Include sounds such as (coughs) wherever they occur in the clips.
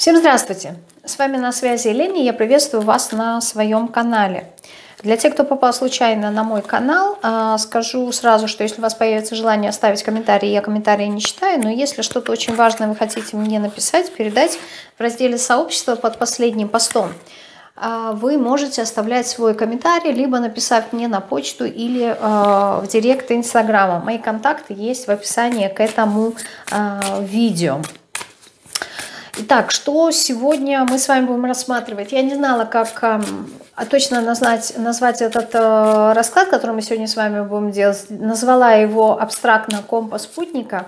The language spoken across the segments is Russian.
Всем здравствуйте! С вами на связи Елена, я приветствую вас на своем канале. Для тех, кто попал случайно на мой канал, а, скажу сразу, что если у вас появится желание оставить комментарий, я комментарии не читаю, но если что-то очень важное вы хотите мне написать, передать в разделе сообщества под последним постом, а, вы можете оставлять свой комментарий, либо написав мне на почту или а, в директ Инстаграма. Мои контакты есть в описании к этому видео. Итак, что сегодня мы с вами будем рассматривать? Я не знала, как э, точно назвать, назвать этот э, расклад, который мы сегодня с вами будем делать. Назвала его абстрактно «Компас спутника».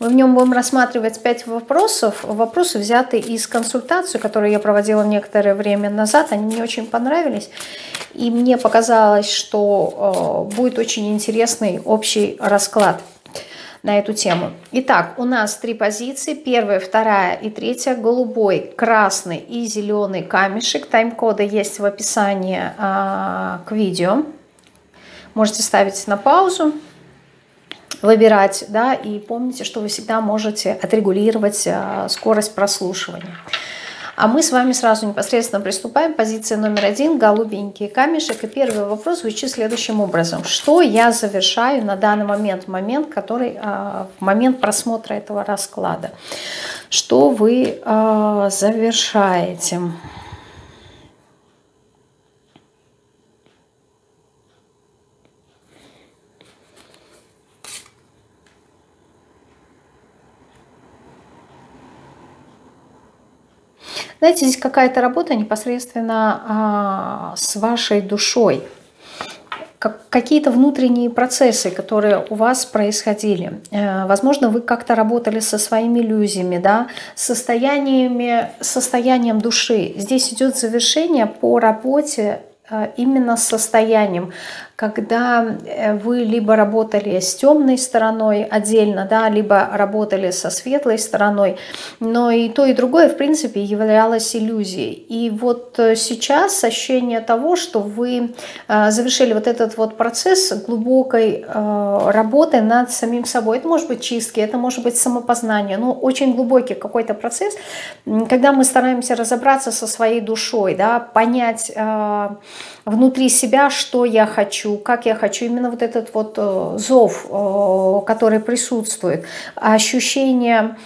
Мы в нем будем рассматривать пять вопросов. Вопросы взяты из консультации, которую я проводила некоторое время назад. Они мне очень понравились. И мне показалось, что э, будет очень интересный общий расклад на эту тему. Итак, у нас три позиции. Первая, вторая и третья. Голубой, красный и зеленый камешек. Тайм-коды есть в описании а, к видео. Можете ставить на паузу, выбирать, да, и помните, что вы всегда можете отрегулировать а, скорость прослушивания. А мы с вами сразу непосредственно приступаем. Позиция номер один, голубенький камешек. И первый вопрос звучит следующим образом. Что я завершаю на данный момент, момент, который, а, момент просмотра этого расклада? Что вы а, завершаете? Знаете, здесь какая-то работа непосредственно а, с вашей душой. Как, какие-то внутренние процессы, которые у вас происходили. Э, возможно, вы как-то работали со своими иллюзиями, да, состояниями, состоянием души. Здесь идет завершение по работе э, именно состоянием, когда э, вы либо работали с темной стороной отдельно, да, либо работали со светлой стороной, но и то, и другое, в принципе, являлось иллюзией. И вот э, сейчас ощущение того, что вы э, завершили вот этот вот процесс глубокой работы над самим собой. Это может быть чистки, это может быть самопознание, но очень глубокий какой-то процесс, когда мы стараемся разобраться со своей душой, да, понять внутри себя, что я хочу, как я хочу, именно вот этот вот э, зов, э, который присутствует, ощущение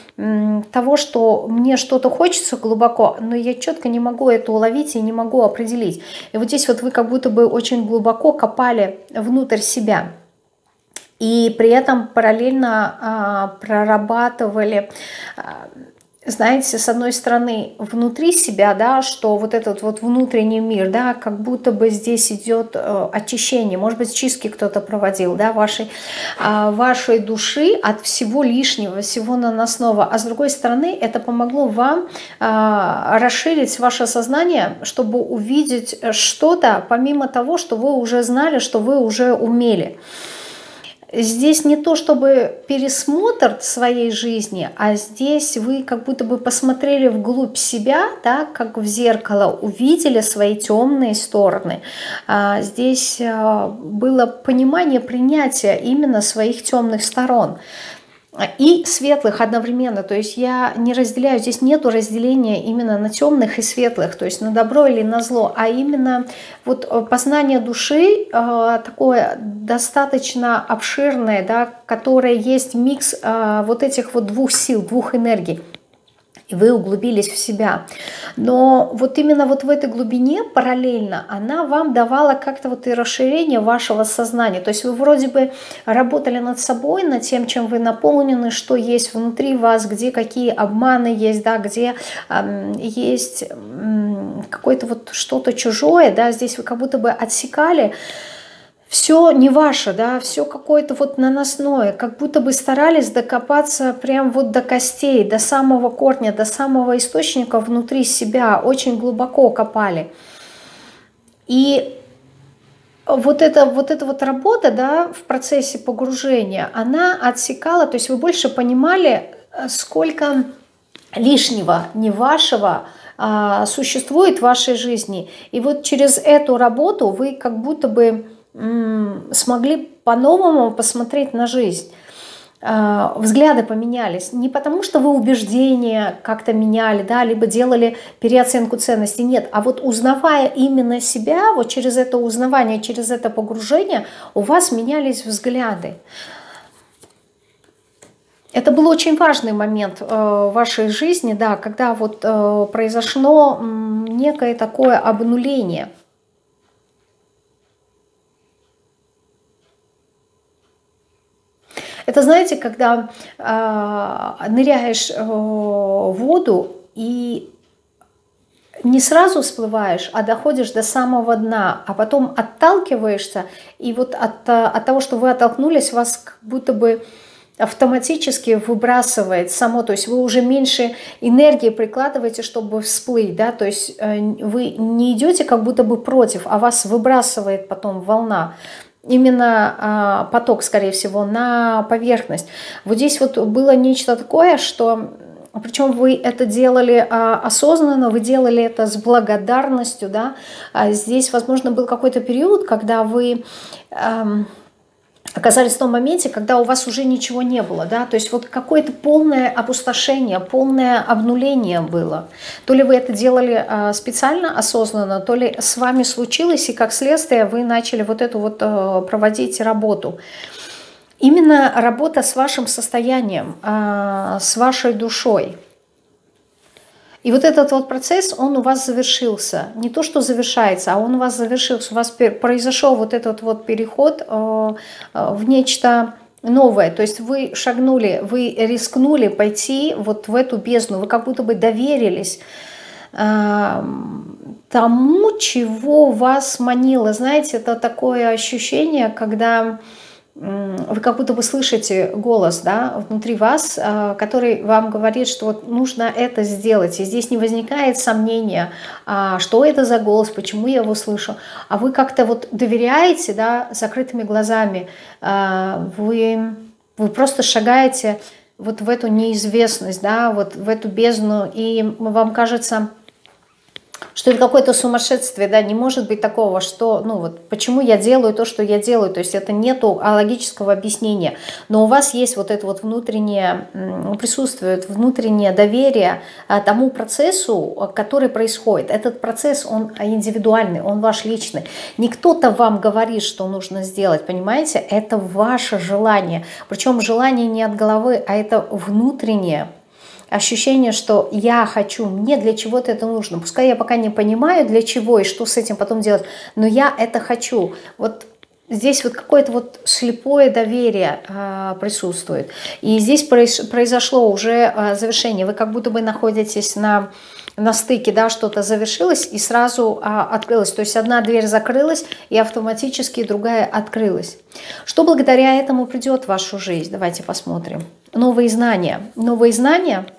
того, что мне что-то хочется глубоко, но я четко не могу это уловить и не могу определить. И вот здесь вот вы как будто бы очень глубоко копали внутрь себя. И при этом параллельно а, прорабатывали а, знаете, с одной стороны, внутри себя, да, что вот этот вот внутренний мир, да, как будто бы здесь идет э, очищение, может быть, чистки кто-то проводил, да, вашей, э, вашей души от всего лишнего, всего наносного, а с другой стороны, это помогло вам э, расширить ваше сознание, чтобы увидеть что-то, помимо того, что вы уже знали, что вы уже умели. Здесь не то чтобы пересмотр своей жизни, а здесь вы как будто бы посмотрели вглубь себя, да, как в зеркало, увидели свои темные стороны. А здесь а, было понимание, принятие именно своих темных сторон и светлых одновременно. То есть я не разделяю, здесь нету разделения именно на темных и светлых, то есть на добро или на зло, а именно вот э, познание души э, такое достаточно обширное, да, которое есть микс э, вот этих вот двух сил, двух энергий и вы углубились в себя. Но вот именно вот в этой глубине параллельно она вам давала как-то вот и расширение вашего сознания. То есть вы вроде бы работали над собой, над тем, чем вы наполнены, что есть внутри вас, где какие обманы есть, да, где э, есть э, какое-то вот что-то чужое, да, здесь вы как будто бы отсекали, все не ваше, да, все какое-то вот наносное, как будто бы старались докопаться прям вот до костей, до самого корня, до самого источника внутри себя, очень глубоко копали. И вот эта, вот эта вот работа, да, в процессе погружения, она отсекала, то есть вы больше понимали, сколько лишнего, не вашего, а, существует в вашей жизни. И вот через эту работу вы как будто бы смогли по-новому посмотреть на жизнь. э, взгляды поменялись. Не потому, что вы убеждения как-то меняли, да, либо делали переоценку ценностей, нет. А вот узнавая именно себя, вот через это узнавание, через это погружение, у вас менялись взгляды. Это был очень важный момент э, в вашей жизни, да, когда вот э, произошло некое такое обнуление. Это знаете, когда э, ныряешь э, в воду и не сразу всплываешь, а доходишь до самого дна, а потом отталкиваешься, и вот от, от того, что вы оттолкнулись, вас как будто бы автоматически выбрасывает само, то есть вы уже меньше энергии прикладываете, чтобы всплыть, да, то есть э, вы не идете как будто бы против, а вас выбрасывает потом волна именно а, поток, скорее всего, на поверхность. Вот здесь вот было нечто такое, что причем вы это делали а, осознанно, вы делали это с благодарностью, да. А здесь, возможно, был какой-то период, когда вы оказались в том моменте, когда у вас уже ничего не было, да, то есть вот какое-то полное опустошение, полное обнуление было. То ли вы это делали э, специально, осознанно, то ли с вами случилось, и как следствие вы начали вот эту вот э, проводить работу. Именно работа с вашим состоянием, э, с вашей душой – и вот этот вот процесс, он у вас завершился. Не то, что завершается, а он у вас завершился. У вас произошел вот этот вот переход э, э, в нечто новое. То есть вы шагнули, вы рискнули пойти вот в эту бездну. Вы как будто бы доверились э, тому, чего вас манило. Знаете, это такое ощущение, когда вы как будто бы слышите голос да, внутри вас, а, который вам говорит, что вот нужно это сделать. И здесь не возникает сомнения, а, что это за голос, почему я его слышу. А вы как-то вот доверяете да, закрытыми глазами. А, вы, вы просто шагаете вот в эту неизвестность, да, вот в эту бездну, и вам кажется, что это какое-то сумасшествие, да, не может быть такого, что, ну вот, почему я делаю то, что я делаю, то есть это нету логического объяснения, но у вас есть вот это вот внутреннее, присутствует внутреннее доверие а, тому процессу, который происходит. Этот процесс, он индивидуальный, он ваш личный. Не кто-то вам говорит, что нужно сделать, понимаете, это ваше желание, причем желание не от головы, а это внутреннее, ощущение, что я хочу, мне для чего-то это нужно. Пускай я пока не понимаю, для чего и что с этим потом делать, но я это хочу. Вот здесь вот какое-то вот слепое доверие э, присутствует. И здесь произошло уже э, завершение. Вы как будто бы находитесь на, на стыке, да, что-то завершилось и сразу э, открылось. То есть одна дверь закрылась и автоматически другая открылась. Что благодаря этому придет в вашу жизнь? Давайте посмотрим. Новые знания. Новые знания –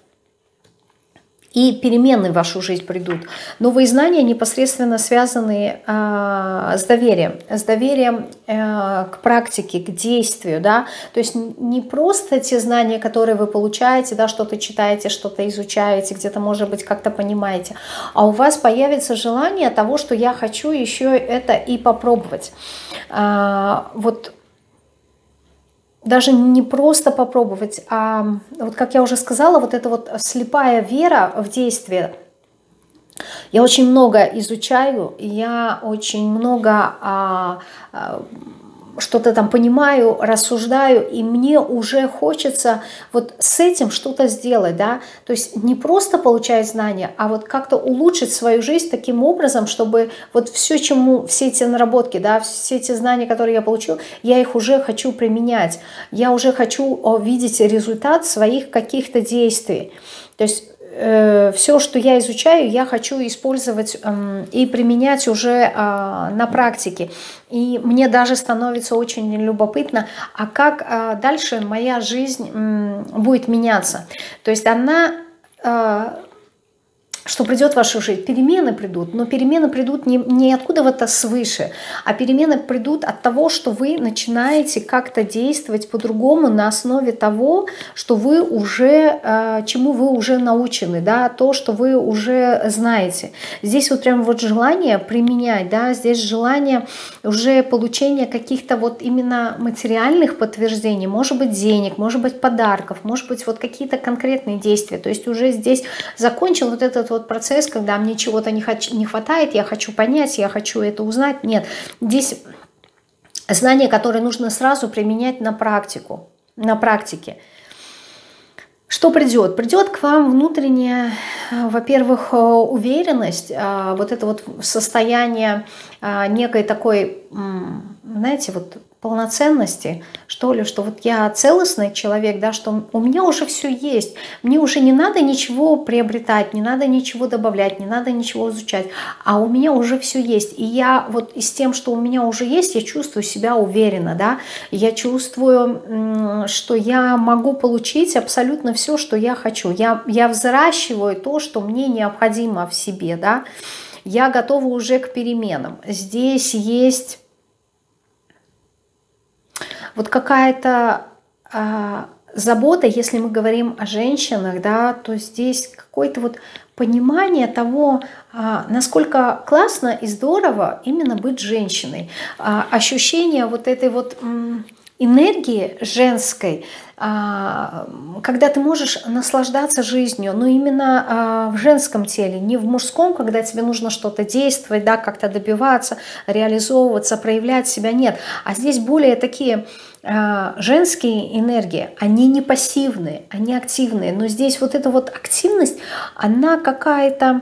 и перемены в вашу жизнь придут. Новые знания непосредственно связаны э, с доверием, с доверием э, к практике, к действию, да, то есть не просто те знания, которые вы получаете, да, что-то читаете, что-то изучаете, где-то, может быть, как-то понимаете, а у вас появится желание того, что я хочу еще это и попробовать. Э, вот даже не просто попробовать, а вот как я уже сказала, вот эта вот слепая вера в действие. Я очень много изучаю, я очень много а, а, что-то там понимаю, рассуждаю, и мне уже хочется вот с этим что-то сделать, да, то есть не просто получать знания, а вот как-то улучшить свою жизнь таким образом, чтобы вот все, чему, все эти наработки, да, все эти знания, которые я получил, я их уже хочу применять, я уже хочу видеть результат своих каких-то действий, то есть все, что я изучаю, я хочу использовать э, и применять уже э, на практике. И мне даже становится очень любопытно, а как э, дальше моя жизнь э, будет меняться. То есть она... Что придет в вашу жизнь, перемены придут, но перемены придут не, не откуда-то свыше, а перемены придут от того, что вы начинаете как-то действовать по-другому на основе того, что вы уже, э, чему вы уже научены, да, то, что вы уже знаете. Здесь вот прям вот желание применять, да, здесь желание уже получения каких-то вот именно материальных подтверждений, может быть денег, может быть подарков, может быть вот какие-то конкретные действия, то есть уже здесь закончил вот этот вот тот процесс, когда мне чего-то не, не хватает, я хочу понять, я хочу это узнать. Нет, здесь знания, которые нужно сразу применять на практику, на практике. Что придет? Придет к вам внутренняя, во-первых, уверенность, а, вот это вот состояние некой такой, знаете, вот полноценности, что ли, что вот я целостный человек, да, что у меня уже все есть, мне уже не надо ничего приобретать, не надо ничего добавлять, не надо ничего изучать, а у меня уже все есть. И я вот и с тем, что у меня уже есть, я чувствую себя уверенно, да, я чувствую, что я могу получить абсолютно все, что я хочу. Я, я взращиваю то, что мне необходимо в себе, да, я готова уже к переменам. Здесь есть вот какая-то а, забота, если мы говорим о женщинах, да, то здесь какое-то вот понимание того, а, насколько классно и здорово именно быть женщиной. А, ощущение вот этой вот энергии женской, а, когда ты можешь наслаждаться жизнью, но именно а, в женском теле, не в мужском, когда тебе нужно что-то действовать, да, как-то добиваться, реализовываться, проявлять себя, нет. А здесь более такие а, женские энергии, они не пассивные, они активные, но здесь вот эта вот активность, она какая-то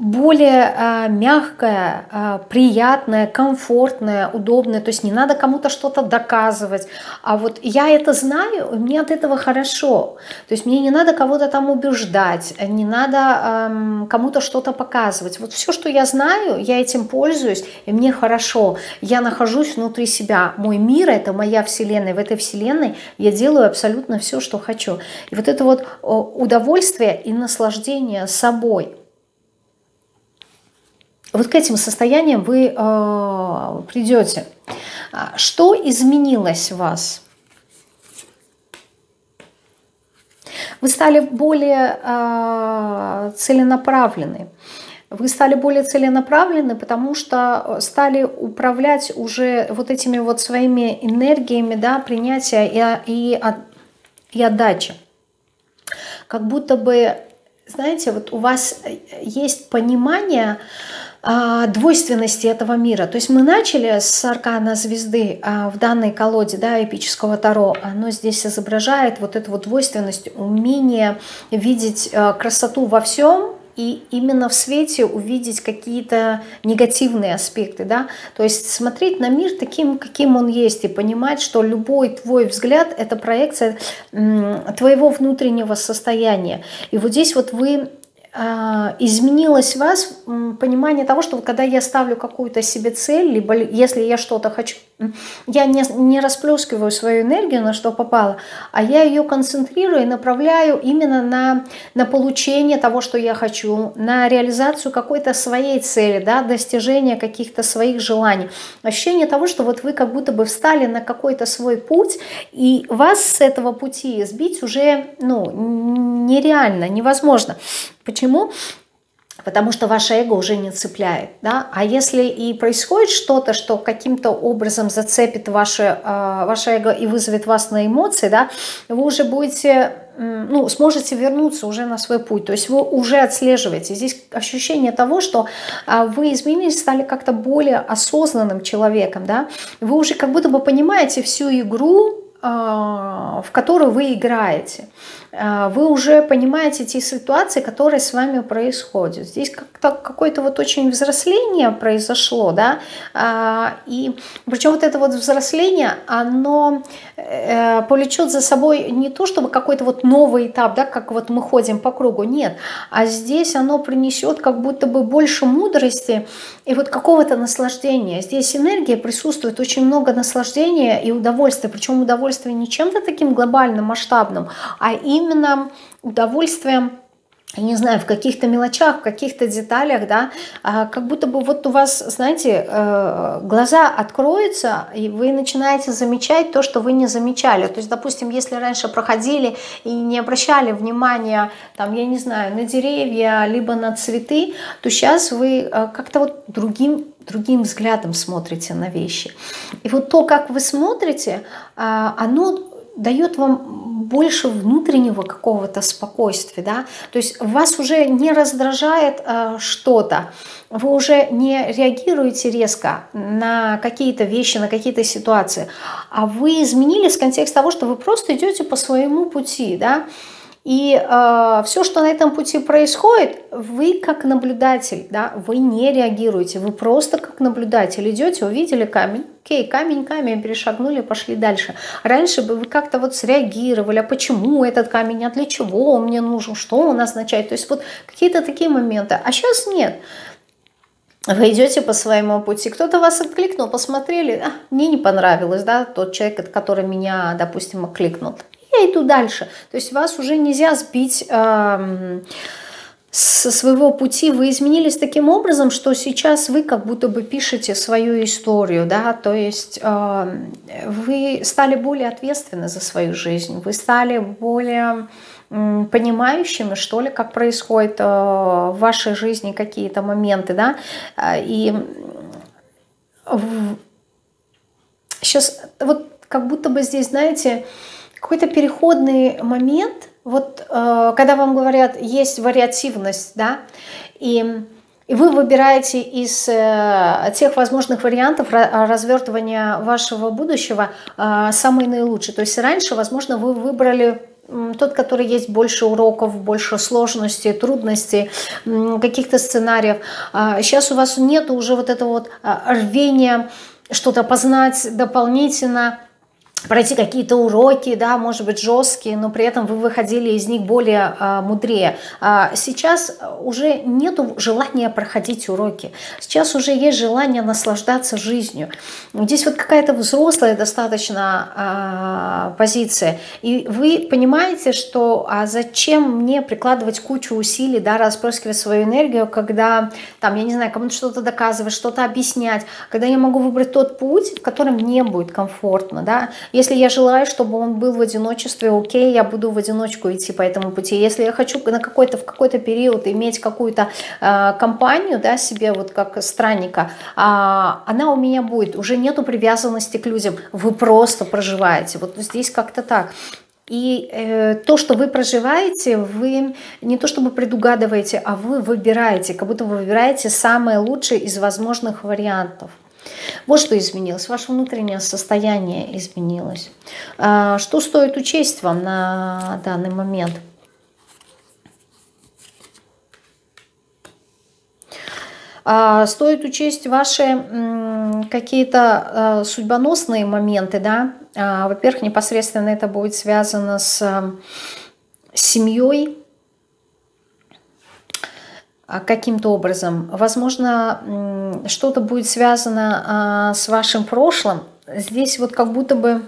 более э, мягкая, э, приятная, комфортная, удобная. То есть не надо кому-то что-то доказывать. А вот я это знаю, мне от этого хорошо. То есть мне не надо кого-то там убеждать, не надо э, кому-то что-то показывать. Вот все, что я знаю, я этим пользуюсь, и мне хорошо. Я нахожусь внутри себя. Мой мир — это моя вселенная. В этой вселенной я делаю абсолютно все, что хочу. И вот это вот удовольствие и наслаждение собой — вот к этим состояниям вы э, придете. А что изменилось в вас? Вы стали более э, целенаправлены. Вы стали более целенаправлены, потому что стали управлять уже вот этими вот своими энергиями, да, принятия и, и, и отдачи. Как будто бы, знаете, вот у вас есть понимание, а, двойственности этого мира. То есть мы начали с аркана звезды а, в данной колоде да, эпического Таро. Оно здесь изображает вот эту вот двойственность, умение видеть а, красоту во всем, и именно в свете увидеть какие-то негативные аспекты, да, то есть смотреть на мир таким, каким он есть, и понимать, что любой твой взгляд – это проекция твоего внутреннего состояния. И вот здесь вот вы а, изменилось в вас понимание того, что когда я ставлю какую-то себе цель, либо если я что-то хочу, я не, не расплескиваю свою энергию на что попало, а я ее концентрирую и направляю именно на, на получение того, что я хочу, на реализацию какой-то своей цели, да, достижение каких-то своих желаний. Ощущение того, что вот вы как будто бы встали на какой-то свой путь, и вас с этого пути сбить уже ну, нереально, невозможно. Почему? Потому что ваше эго уже не цепляет. Да? А если и происходит что-то, что каким-то образом зацепит ваше, э, ваше эго и вызовет вас на эмоции, да, вы уже будете, ну, сможете вернуться уже на свой путь. То есть вы уже отслеживаете. Здесь ощущение того, что э, вы изменились, стали как-то более осознанным человеком. Да? Вы уже как будто бы понимаете всю игру, э, в которую вы играете. А, вы уже понимаете те ситуации, которые с вами происходят. Здесь как-то какое-то вот очень взросление произошло, да, а, и причем вот это вот взросление, оно э, повлечет за собой не то, чтобы какой-то вот новый этап, да, как вот мы ходим по кругу, нет, а здесь оно принесет как будто бы больше мудрости и вот какого-то наслаждения. Здесь энергия присутствует, очень много наслаждения и удовольствия, причем удовольствие не чем-то таким глобальным, масштабным, а именно удовольствием я не знаю, в каких-то мелочах, в каких-то деталях, да, а, как будто бы вот у вас, знаете, э, глаза откроются, и вы начинаете замечать то, что вы не замечали. То есть, допустим, если раньше проходили и не обращали внимания, там, я не знаю, на деревья, либо на цветы, то сейчас вы э, как-то вот другим другим взглядом смотрите на вещи. И вот то, как вы смотрите, а, оно дает вам больше внутреннего какого-то спокойствия, да, то есть вас уже не раздражает э, что-то, вы уже не реагируете резко на какие-то вещи, на какие-то ситуации, а вы изменились в контексте того, что вы просто идете по своему пути, да, и э, все, что на этом пути происходит, вы как наблюдатель, да, вы не реагируете, вы просто как наблюдатель идете, увидели камень, окей, камень, камень, перешагнули, пошли дальше. Раньше бы вы как-то вот среагировали, а почему этот камень, а для чего он мне нужен, что он означает, то есть вот какие-то такие моменты. А сейчас нет. Вы идете по своему пути, кто-то вас откликнул, посмотрели, а, мне не понравилось, да, тот человек, который меня, допустим, откликнул я иду дальше. То есть вас уже нельзя сбить э, со своего пути. Вы изменились таким образом, что сейчас вы как будто бы пишете свою историю, да, то есть э, вы стали более ответственны за свою жизнь, вы стали более понимающими, что ли, как происходит э, в вашей жизни какие-то моменты, да, и сейчас вот как будто бы здесь, знаете, какой-то переходный момент, вот э, когда вам говорят, есть вариативность, да, и, и вы выбираете из э, тех возможных вариантов развертывания вашего будущего э, самый наилучший. То есть раньше, возможно, вы выбрали тот, который есть больше уроков, больше сложностей, трудностей, каких-то сценариев. Сейчас а у вас нет уже вот этого вот а, рвения что-то познать дополнительно, пройти какие-то уроки, да, может быть, жесткие, но при этом вы выходили из них более а, мудрее. А сейчас уже нет желания проходить уроки. Сейчас уже есть желание наслаждаться жизнью. Здесь вот какая-то взрослая достаточно а, позиция. И вы понимаете, что а зачем мне прикладывать кучу усилий, да, распроскивать свою энергию, когда, там, я не знаю, кому-то что-то доказывать, что-то объяснять, когда я могу выбрать тот путь, в котором мне будет комфортно, да, если я желаю, чтобы он был в одиночестве, окей, я буду в одиночку идти по этому пути. Если я хочу на какой-то, в какой-то период иметь какую-то э, компанию, да, себе вот как странника, э, она у меня будет. Уже нету привязанности к людям. Вы просто проживаете. Вот здесь как-то так. И э, то, что вы проживаете, вы не то чтобы предугадываете, а вы выбираете, как будто вы выбираете самое лучшее из возможных вариантов. Вот что изменилось, ваше внутреннее состояние изменилось. А, что стоит учесть вам на данный момент? А, стоит учесть ваши какие-то а, судьбоносные моменты, да. Во-первых, непосредственно это будет связано с семьей, каким-то образом. Возможно, что-то будет связано а, с вашим прошлым. Здесь вот как будто бы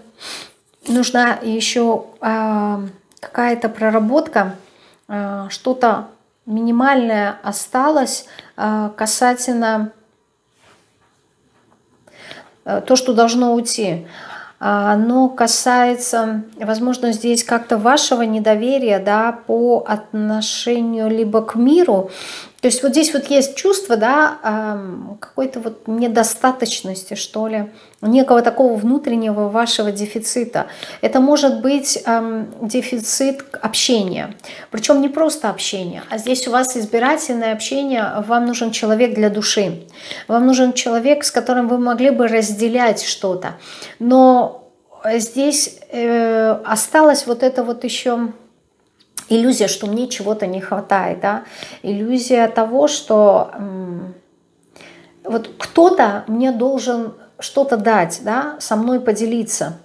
нужна еще а, какая-то проработка, что-то минимальное осталось касательно то, что должно уйти. Оно касается, возможно, здесь как-то вашего недоверия да, по отношению либо к миру, то есть вот здесь вот есть чувство, да, какой-то вот недостаточности, что ли, некого такого внутреннего вашего дефицита. Это может быть дефицит общения. Причем не просто общение, а здесь у вас избирательное общение, вам нужен человек для души. Вам нужен человек, с которым вы могли бы разделять что-то. Но здесь э, осталось вот это вот еще иллюзия, что мне чего-то не хватает, да, иллюзия того, что вот кто-то мне должен что-то дать, да, со мной поделиться.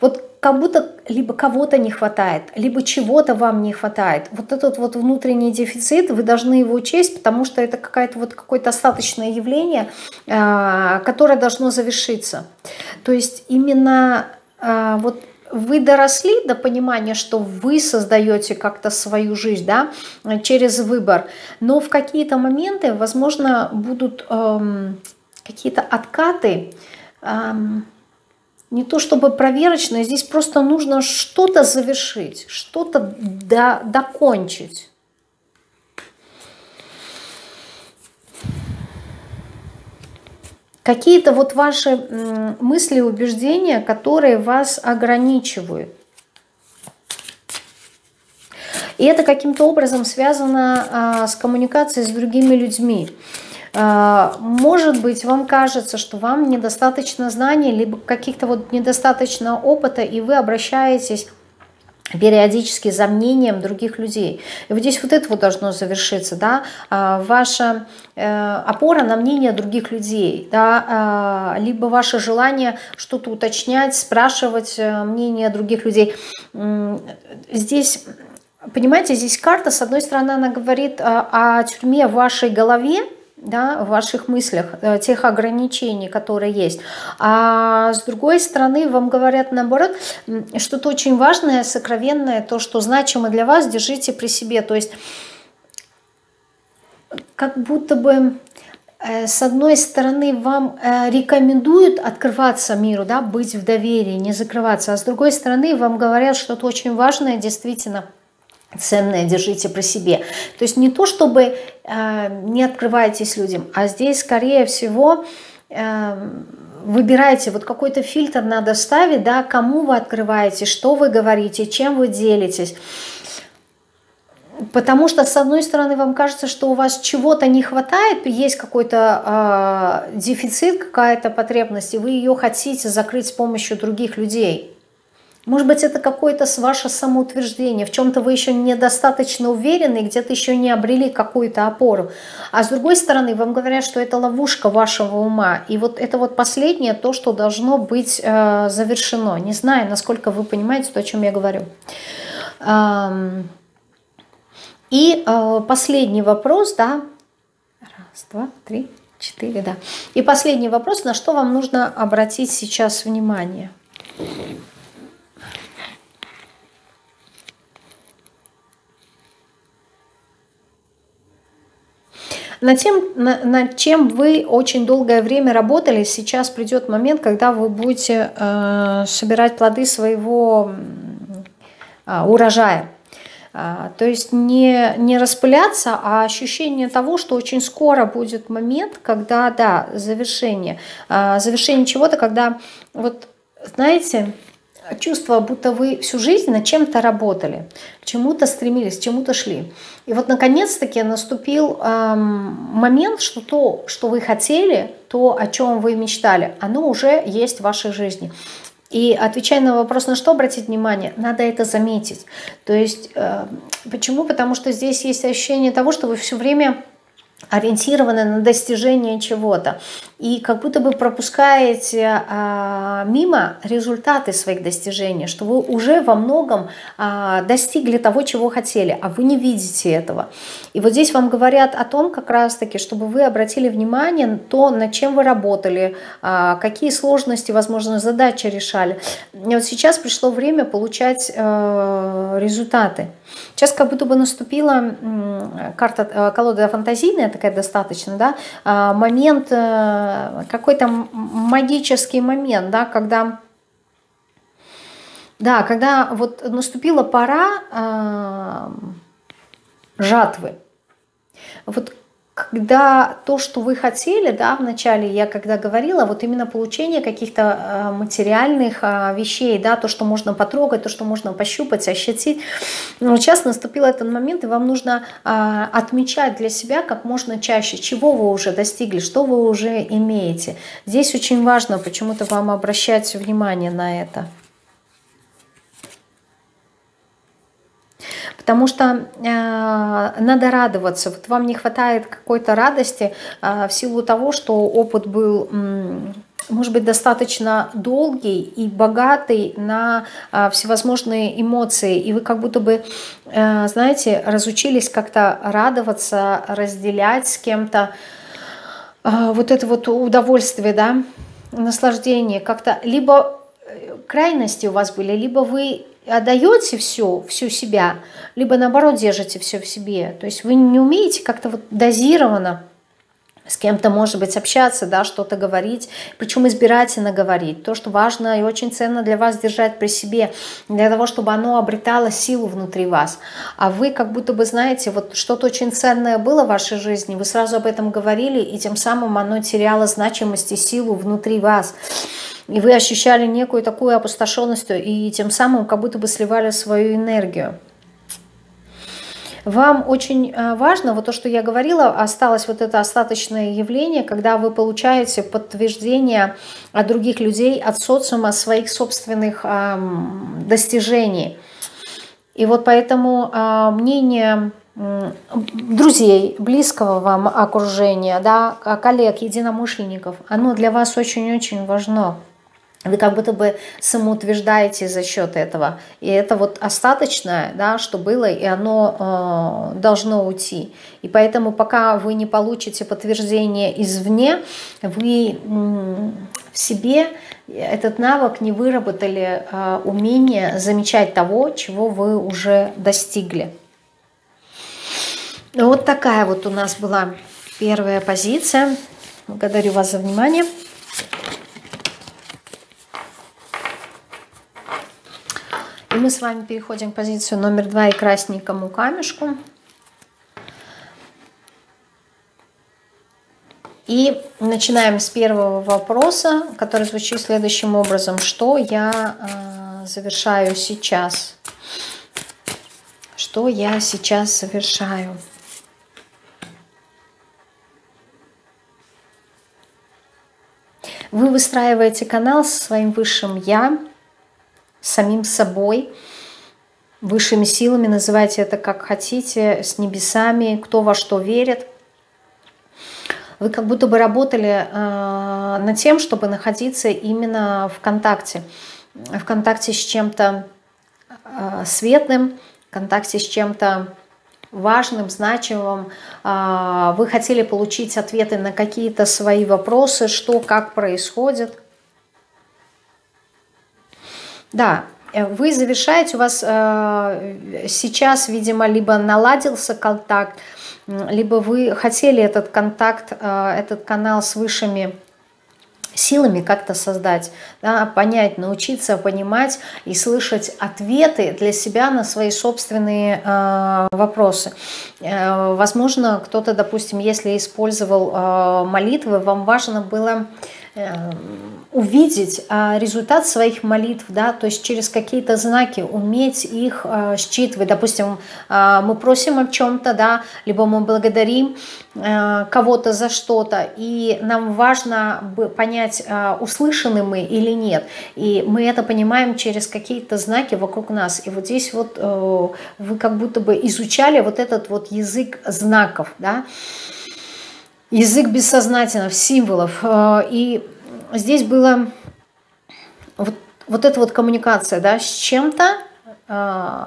Вот как будто либо кого-то не хватает, либо чего-то вам не хватает. Вот этот вот внутренний дефицит, вы должны его учесть, потому что это какое-то вот какое-то остаточное явление, а, которое должно завершиться. То есть именно а, вот вы доросли до понимания, что вы создаете как-то свою жизнь, да, через выбор, но в какие-то моменты, возможно, будут эм, какие-то откаты, эм, не то чтобы проверочные, здесь просто нужно что-то завершить, что-то до, докончить. Какие-то вот ваши мысли, убеждения, которые вас ограничивают. И это каким-то образом связано а, с коммуникацией с другими людьми. А, может быть, вам кажется, что вам недостаточно знаний, либо каких-то вот недостаточно опыта, и вы обращаетесь периодически за мнением других людей. И вот здесь вот это вот должно завершиться, да, а, ваша э, опора на мнение других людей, да, а, либо ваше желание что-то уточнять, спрашивать э, мнение других людей. Здесь, понимаете, здесь карта, с одной стороны, она говорит о тюрьме в вашей голове, да, в ваших мыслях, э, тех ограничений, которые есть. А с другой стороны, вам говорят наоборот, что-то очень важное, сокровенное, то, что значимо для вас, держите при себе. То есть как будто бы э, с одной стороны, вам э, рекомендуют открываться миру, да, быть в доверии, не закрываться, а с другой стороны, вам говорят что-то очень важное, действительно – ценное держите при себе. То есть не то, чтобы э, не открывайтесь людям, а здесь, скорее всего, э, выбирайте, вот какой-то фильтр надо ставить, да, кому вы открываете, что вы говорите, чем вы делитесь. Потому что, с одной стороны, вам кажется, что у вас чего-то не хватает, есть какой-то э, дефицит, какая-то потребность, и вы ее хотите закрыть с помощью других людей. Может быть, это какое-то ваше самоутверждение, в чем-то вы еще недостаточно уверены, где-то еще не обрели какую-то опору. А с другой стороны, вам говорят, что это ловушка вашего ума. И вот это вот последнее, то, что должно быть э, завершено. Не знаю, насколько вы понимаете то, о чем я говорю. Эм, и э, последний вопрос, да. Раз, два, три, четыре, да. И последний вопрос, на что вам нужно обратить сейчас внимание. Над тем, на, над чем вы очень долгое время работали, сейчас придет момент, когда вы будете э, собирать плоды своего э, урожая. А, то есть не, не распыляться, а ощущение того, что очень скоро будет момент, когда, да, завершение. А, завершение чего-то, когда, вот, знаете, чувство, будто вы всю жизнь над чем-то работали, к чему-то стремились, к чему-то шли. И вот наконец-таки наступил эм, момент, что то, что вы хотели, то, о чем вы мечтали, оно уже есть в вашей жизни. И отвечая на вопрос, на что обратить внимание, надо это заметить. То есть, э, почему? Потому что здесь есть ощущение того, что вы все время ориентированы на достижение чего-то. И как будто бы пропускаете а, мимо результаты своих достижений, что вы уже во многом а, достигли того, чего хотели, а вы не видите этого. И вот здесь вам говорят о том как раз-таки, чтобы вы обратили внимание на то, над чем вы работали, а, какие сложности, возможно, задачи решали. И вот сейчас пришло время получать а, результаты. Сейчас как будто бы наступила карта, э, колода фантазийная такая достаточно, да, а, момент, э, какой-то магический момент, да, когда, да, когда вот наступила пора а, жатвы. Вот когда то, что вы хотели, да, вначале я когда говорила, вот именно получение каких-то э, материальных э, вещей, да, то, что можно потрогать, то, что можно пощупать, ощутить. Но сейчас наступил этот момент, и вам нужно э, отмечать для себя как можно чаще, чего вы уже достигли, что вы уже имеете. Здесь очень важно почему-то вам обращать внимание на это. Потому что э, надо радоваться. Вот вам не хватает какой-то радости э, в силу того, что опыт был, э, может быть, достаточно долгий и богатый на э, всевозможные эмоции. И вы как будто бы, э, знаете, разучились как-то радоваться, разделять с кем-то э, вот это вот удовольствие, да, наслаждение. Как-то либо крайности у вас были. Либо вы отдаете все, всю себя, либо наоборот держите все в себе. То есть вы не умеете как-то вот дозированно с кем-то, может быть, общаться, да, что-то говорить, причем избирательно говорить. То, что важно и очень ценно для вас держать при себе, для того, чтобы оно обретало силу внутри вас. А вы как будто бы знаете, вот что-то очень ценное было в вашей жизни, вы сразу об этом говорили, и тем самым оно теряло значимость и силу внутри вас. И вы ощущали некую такую опустошенность, и тем самым как будто бы сливали свою энергию. Вам очень э, важно, вот то, что я говорила, осталось вот это остаточное явление, когда вы получаете подтверждение от других людей, от социума своих собственных эм, достижений. И вот поэтому э, мнение друзей, близкого вам окружения, да, коллег, единомышленников, оно для вас очень-очень важно. Вы как будто бы самоутверждаете за счет этого. И это вот остаточное, да, что было, и оно э, должно уйти. И поэтому пока вы не получите подтверждение извне, вы в себе этот навык не выработали э, умение замечать того, чего вы уже достигли. Вот такая вот у нас была первая позиция. Благодарю вас за внимание. Мы с вами переходим к позицию номер два и красненькому камешку. И начинаем с первого вопроса, который звучит следующим образом. Что я э, завершаю сейчас? Что я сейчас совершаю? Вы выстраиваете канал со своим высшим «Я», самим собой, высшими силами, называйте это как хотите, с небесами, кто во что верит. Вы как будто бы работали э, над тем, чтобы находиться именно в контакте, в контакте с чем-то э, светлым, в контакте с чем-то важным, значимым. Э, вы хотели получить ответы на какие-то свои вопросы, что, как происходит – да, э, вы завершаете, у вас э, сейчас, видимо, либо наладился контакт, либо вы хотели этот контакт, э, этот канал с высшими силами как-то создать, да, понять, научиться понимать и слышать ответы для себя на свои собственные э, вопросы. Э, возможно, кто-то, допустим, если использовал э, молитвы, вам важно было Э, увидеть а, результат своих молитв, да, то есть через какие-то знаки уметь их а, считывать. Допустим, а, мы просим о чем-то, да, либо мы благодарим кого-то за что-то, и нам важно понять, услышаны мы или нет. И мы это понимаем через какие-то знаки вокруг нас. И вот здесь вот э, вы как будто бы изучали вот этот вот язык знаков, да, язык бессознательных символов. Э, и здесь было вот, вот эта вот коммуникация да, с чем-то э,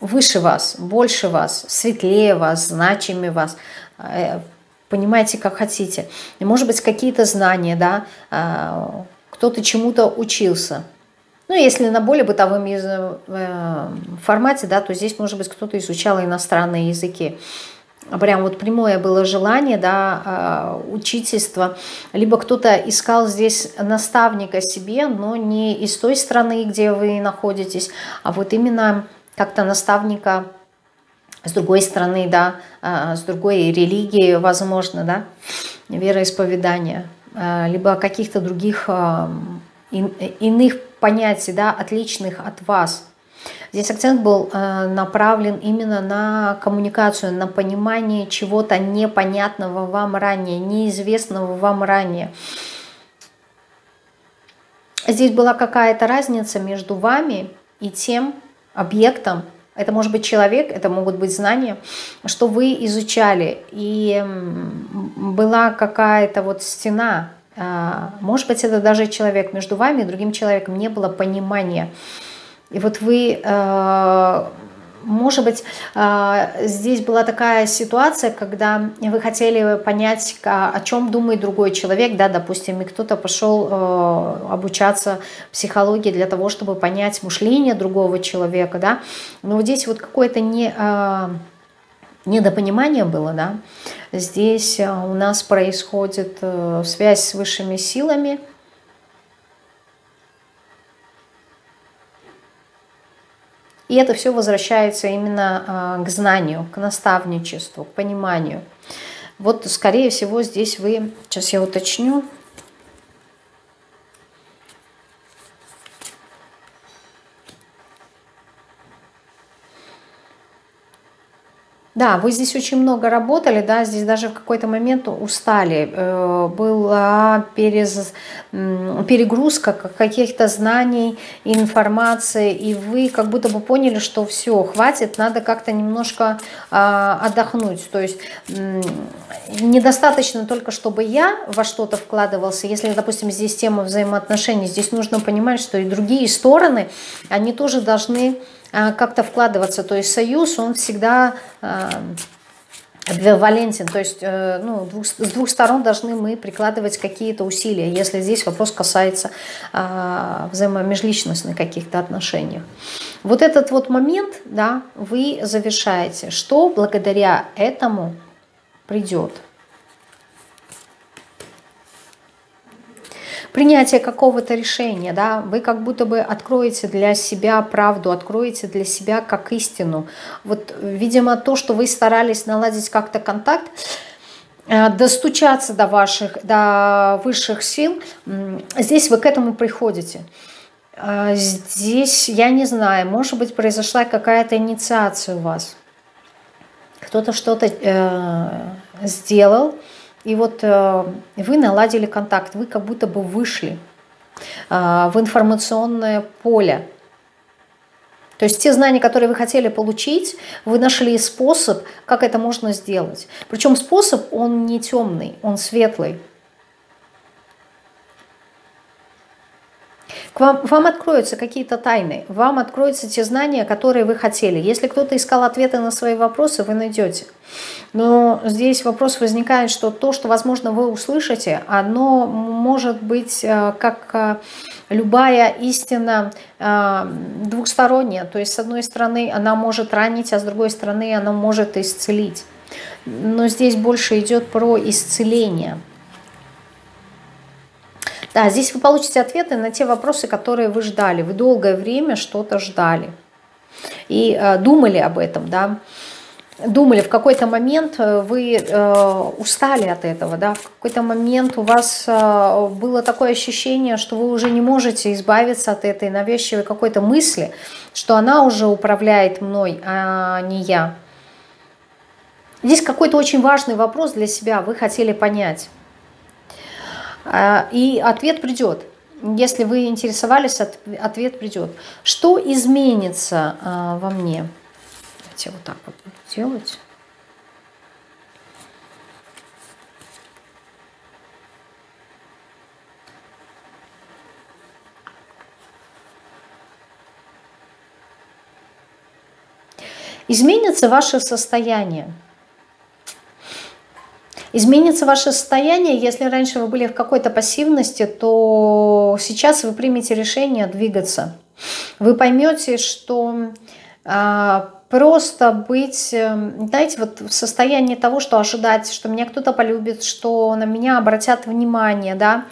выше вас, больше вас, светлее вас, значимее вас. Э, понимаете, как хотите. И, может быть, какие-то знания, да, кто-то чему-то учился. Ну, если на более бытовом формате, да, то здесь, может быть, кто-то изучал иностранные языки прям вот прямое было желание, да, а, учительство, либо кто-то искал здесь наставника себе, но не из той страны, где вы находитесь, а вот именно как-то наставника с другой стороны, да, а, с другой религии, возможно, да, вероисповедания, а, либо каких-то других иных понятий, да, отличных от вас – Здесь акцент был э, направлен именно на коммуникацию, на понимание чего-то непонятного вам ранее, неизвестного вам ранее. Здесь была какая-то разница между вами и тем объектом, это может быть человек, это могут быть знания, что вы изучали, и была какая-то вот стена, а, может быть, это даже человек между вами и другим человеком, не было понимания. И вот вы э, может быть, а, здесь была такая ситуация, когда вы хотели понять, о чем думает другой человек, да, допустим, и кто-то пошел э, обучаться психологии для того, чтобы понять мышление другого человека, да, но здесь вот какое-то не а, недопонимание было, да, здесь э, у нас происходит э, связь с высшими силами, И это все возвращается именно а, к знанию, к наставничеству, к пониманию. Вот, скорее всего, здесь вы, сейчас я уточню, Да, вы здесь очень много работали, да, здесь даже в какой-то момент устали. Э, была перез, перегрузка каких-то знаний, информации, и вы как будто бы поняли, что все, хватит, надо как-то немножко а, отдохнуть. То есть недостаточно только, чтобы я во что-то вкладывался. Если, допустим, здесь тема взаимоотношений, здесь нужно понимать, что и другие стороны, они тоже должны как-то вкладываться. То есть союз, он всегда валентен, то есть э, ну, двух, с двух сторон должны мы прикладывать какие-то усилия, если здесь вопрос касается а, взаимомежличностных каких-то отношений. Вот этот вот момент, да, вы завершаете, что благодаря этому придет – принятие какого-то решения, да, вы как будто бы откроете для себя правду, откроете для себя как истину. Вот, видимо, то, что вы старались наладить как-то контакт, э, достучаться до ваших, до высших сил, здесь вы к этому приходите. А здесь, я не знаю, может быть, произошла какая-то инициация у вас. Кто-то что-то э, сделал, и вот э, вы наладили контакт, вы как будто бы вышли э, в информационное поле. То есть те знания, которые вы хотели получить, вы нашли способ, как это можно сделать. Причем способ, он не темный, он светлый. К вам, вам откроются какие-то тайны, вам откроются те знания, которые вы хотели. Если кто-то искал ответы на свои вопросы, вы найдете. Но здесь вопрос возникает, что то, что, возможно, вы услышите, оно может быть э, как э, любая истина э, двухсторонняя. То есть, с одной стороны, она может ранить, а с другой стороны, она может исцелить. Но здесь больше идет про исцеление. Да, здесь вы получите ответы на те вопросы, которые вы ждали. Вы долгое время что-то ждали и э, думали об этом, да. Думали, в какой-то момент э, вы э, устали от этого, да, в какой-то момент у вас э, было такое ощущение, что вы уже не можете избавиться от этой навязчивой какой-то мысли, что она уже управляет мной, а не я. Здесь какой-то очень важный вопрос для себя вы хотели понять. А, и ответ придет. Если вы интересовались, ответ придет. Что изменится а, во мне? Давайте вот так вот делать. Изменится ваше состояние. Изменится ваше состояние, если раньше вы были в какой-то пассивности, то сейчас вы примете решение двигаться. Вы поймете, что а, просто быть, эм, знаете, вот в состоянии того, что ожидать, что меня кто-то полюбит, что на меня обратят внимание, да,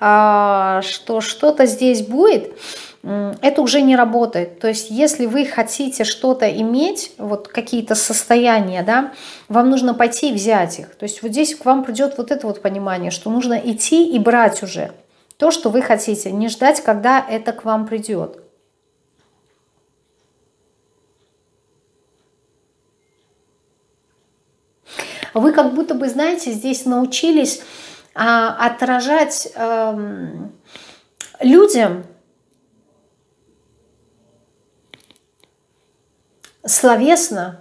а, что что-то здесь будет – это уже не работает. То есть если вы хотите что-то иметь, вот какие-то состояния, да, вам нужно пойти и взять их. То есть вот здесь к вам придет вот это вот понимание, что нужно идти и брать уже то, что вы хотите, не ждать, когда это к вам придет. Вы как будто бы, знаете, здесь научились а, отражать а, людям словесно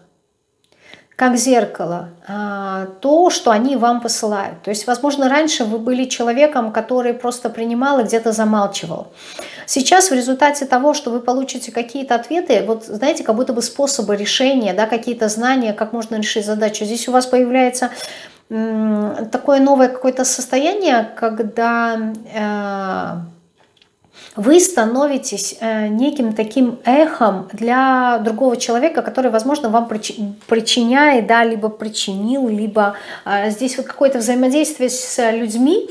как зеркало а, то, что они вам посылают. То есть, возможно, раньше вы были человеком, который просто принимал и где-то замалчивал. Сейчас в результате того, что вы получите какие-то ответы, вот знаете, как будто бы способы решения, да, какие-то знания, как можно решить задачу, здесь у вас появляется такое новое какое-то состояние, когда э, вы становитесь э, неким таким эхом для другого человека, который, возможно, вам причиняет, да, либо причинил, либо э, здесь вот какое-то взаимодействие с людьми,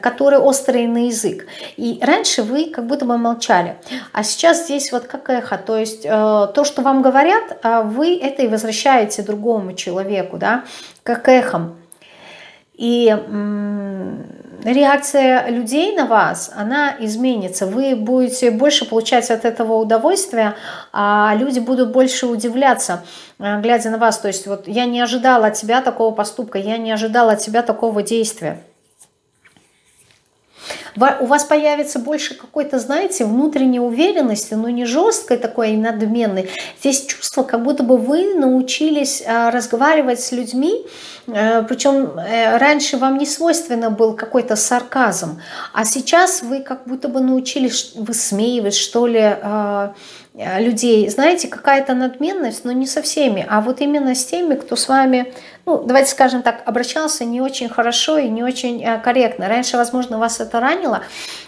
которые острые на язык. И раньше вы как будто бы молчали, а сейчас здесь вот как эхо, то есть э, то, что вам говорят, вы это и возвращаете другому человеку, да, как эхом. И реакция людей на вас, она изменится. Вы будете больше получать от этого удовольствия, а люди будут больше удивляться, э, глядя на вас. То есть вот я не ожидала от тебя такого поступка, я не ожидала от тебя такого действия у вас появится больше какой-то, знаете, внутренней уверенности, но не жесткой такой и надменной. Здесь чувство, как будто бы вы научились а, разговаривать с людьми, э, причем э, раньше вам не свойственно был какой-то сарказм, а сейчас вы как будто бы научились высмеивать, что ли, а, Э, людей, знаете, какая-то надменность, но не со всеми, а вот именно с теми, кто с вами, ну, давайте скажем так, обращался не очень хорошо и не очень э, корректно. Раньше, возможно, вас это ранило,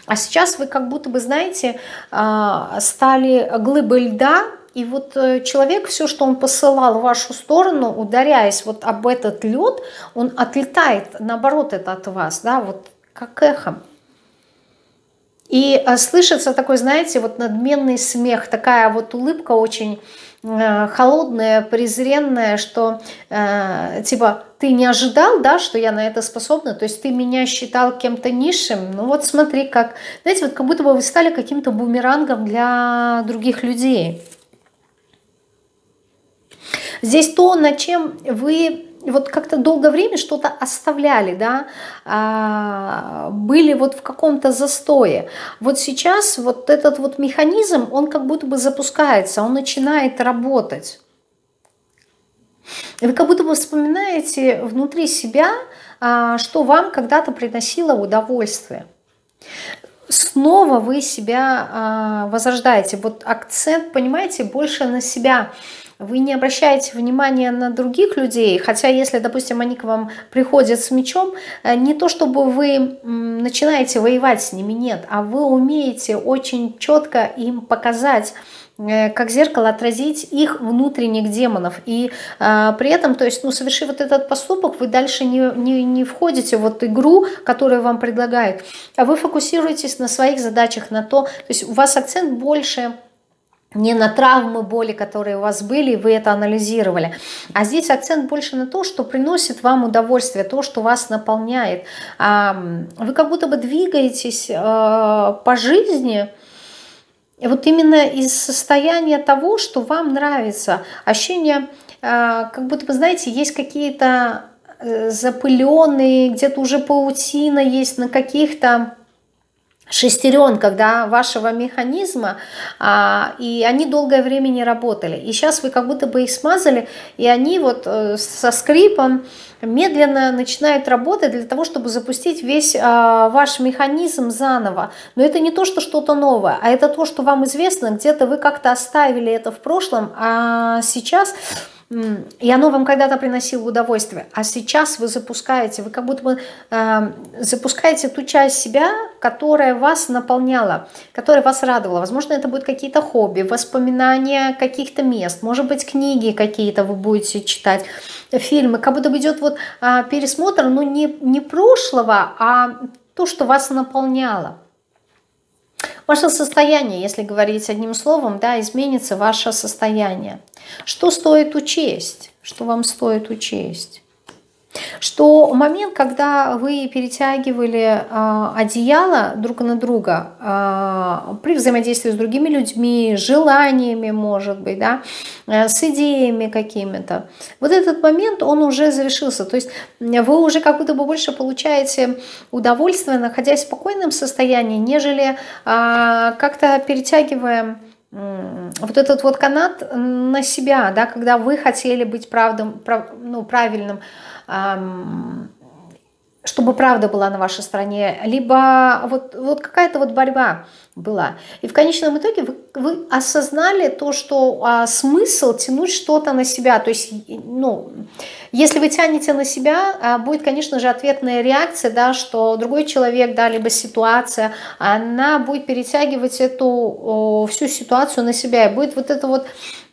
а сейчас вы как будто бы, знаете, э, стали глыбой льда, и вот человек, все, что он посылал в вашу сторону, ударяясь вот об этот лед, он отлетает, наоборот, это от вас, да, вот как эхом. И э, слышится такой, знаете, вот надменный смех, такая вот улыбка очень э, холодная, презренная, что э, типа ты не ожидал, да, что я на это способна, то есть ты меня считал кем-то низшим, ну вот смотри как, знаете, вот как будто бы вы стали каким-то бумерангом для других людей. Здесь то, над чем вы вот как-то долгое время что-то оставляли, да, а, были вот в каком-то застое. Вот сейчас вот этот вот механизм, он как будто бы запускается, он начинает работать. Вы как будто бы вспоминаете внутри себя, а, что вам когда-то приносило удовольствие. Снова вы себя а, возрождаете. Вот акцент, понимаете, больше на себя вы не обращаете внимания на других людей, хотя если, допустим, они к вам приходят с мечом, э, не то чтобы вы начинаете воевать с ними, нет, а вы умеете очень четко им показать, э, как зеркало отразить их внутренних демонов. И э, при этом, то есть, ну, совершив вот этот поступок, вы дальше не, не, не входите в вот игру, которую вам предлагают, а вы фокусируетесь на своих задачах, на то, то есть у вас акцент больше не на травмы, боли, которые у вас были, и вы это анализировали. А здесь акцент больше на то, что приносит вам удовольствие, то, что вас наполняет. Вы как будто бы двигаетесь э, по жизни, вот именно из состояния того, что вам нравится. Ощущение, э, как будто бы, знаете, есть какие-то э, запыленные, где-то уже паутина есть на каких-то шестеренках да, вашего механизма, а, и они долгое время не работали. И сейчас вы как будто бы их смазали, и они вот э, со скрипом медленно начинают работать для того, чтобы запустить весь а, ваш механизм заново. Но это не то, что что-то новое, а это то, что вам известно, где-то вы как-то оставили это в прошлом, а сейчас и оно вам когда-то приносило удовольствие, а сейчас вы запускаете, вы как будто бы э, запускаете ту часть себя, которая вас наполняла, которая вас радовала. Возможно, это будут какие-то хобби, воспоминания каких-то мест, может быть, книги какие-то вы будете читать, фильмы, как будто бы идет вот э, пересмотр, но не, не прошлого, а то, что вас наполняло. Ваше состояние, если говорить одним словом, да, изменится ваше состояние. Что стоит учесть? Что вам стоит учесть? Что момент, когда вы перетягивали э, одеяло друг на друга э, при взаимодействии с другими людьми, желаниями, может быть, да, э, с идеями какими-то, вот этот момент, он уже завершился. То есть вы уже как будто бы больше получаете удовольствие, находясь в спокойном состоянии, нежели э, как-то перетягивая вот этот вот канат на себя, да, когда вы хотели быть правдом, прав, ну, правильным, чтобы правда была на вашей стороне, либо вот, вот какая-то вот борьба была. И в конечном итоге вы, вы осознали то, что а, смысл тянуть что-то на себя. То есть, ну, если вы тянете на себя, а, будет, конечно же, ответная реакция, да, что другой человек, да, либо ситуация, она будет перетягивать эту о, всю ситуацию на себя. И будет вот это вот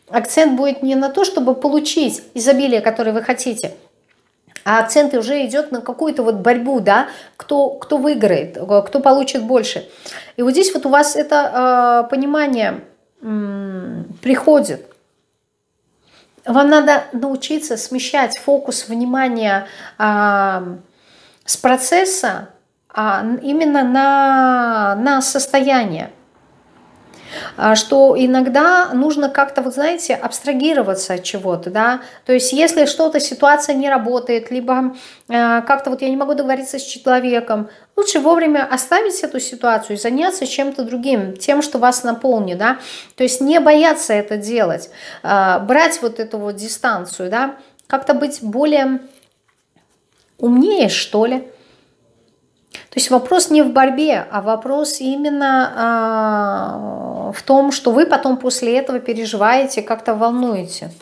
акцент будет не на то, чтобы получить изобилие, которое вы хотите – а акцент уже идет на какую-то вот борьбу, да, кто, кто выиграет, кто получит больше. И вот здесь вот у вас это э, понимание э, приходит. Вам надо научиться смещать фокус внимания э, с процесса а именно на, на состояние. А, что иногда нужно как-то, вот знаете, абстрагироваться от чего-то, да, то есть если что-то, ситуация не работает, либо э, как-то вот я не могу договориться с человеком, лучше вовремя оставить эту ситуацию и заняться чем-то другим, тем, что вас наполнит, да, то есть не бояться это делать, э, брать вот эту вот дистанцию, да, как-то быть более умнее, что ли, то есть вопрос не в борьбе, а вопрос именно э, в том, что вы потом после этого переживаете, как-то волнуете.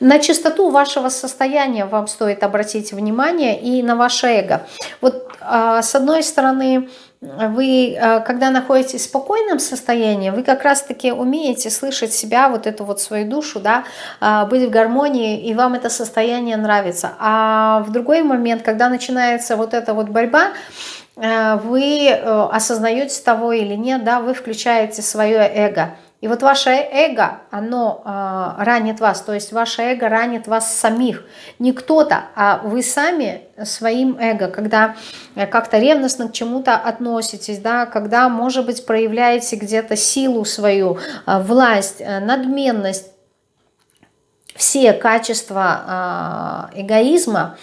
На чистоту вашего состояния вам стоит обратить внимание и на ваше эго. Вот э, с одной стороны, вы, э, когда находитесь в спокойном состоянии, вы как раз-таки умеете слышать себя, вот эту вот свою душу, да, э, быть в гармонии, и вам это состояние нравится. А в другой момент, когда начинается вот эта вот борьба, э, вы осознаете того или нет, да, вы включаете свое эго – и вот ваше эго, оно э, ранит вас, то есть ваше эго ранит вас самих. Не кто-то, а вы сами своим эго, когда э, как-то ревностно к чему-то относитесь, да, когда, может быть, проявляете где-то силу свою, э, власть, э, надменность, все качества э, эгоизма,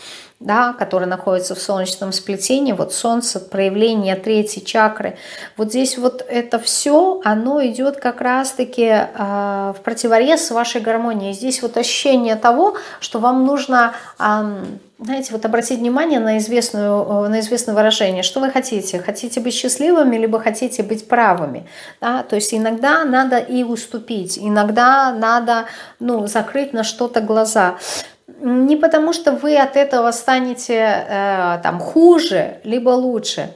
да, который находится в солнечном сплетении, вот солнце, проявление третьей чакры. Вот здесь вот это все, оно идет как раз-таки э, в противорез вашей гармонией. Здесь вот ощущение того, что вам нужно, э, знаете, вот обратить внимание на, известную, на известное выражение. Что вы хотите? Хотите быть счастливыми, либо хотите быть правыми? Да? То есть иногда надо и уступить, иногда надо ну, закрыть на что-то глаза не потому, что вы от этого станете э, там хуже, либо лучше,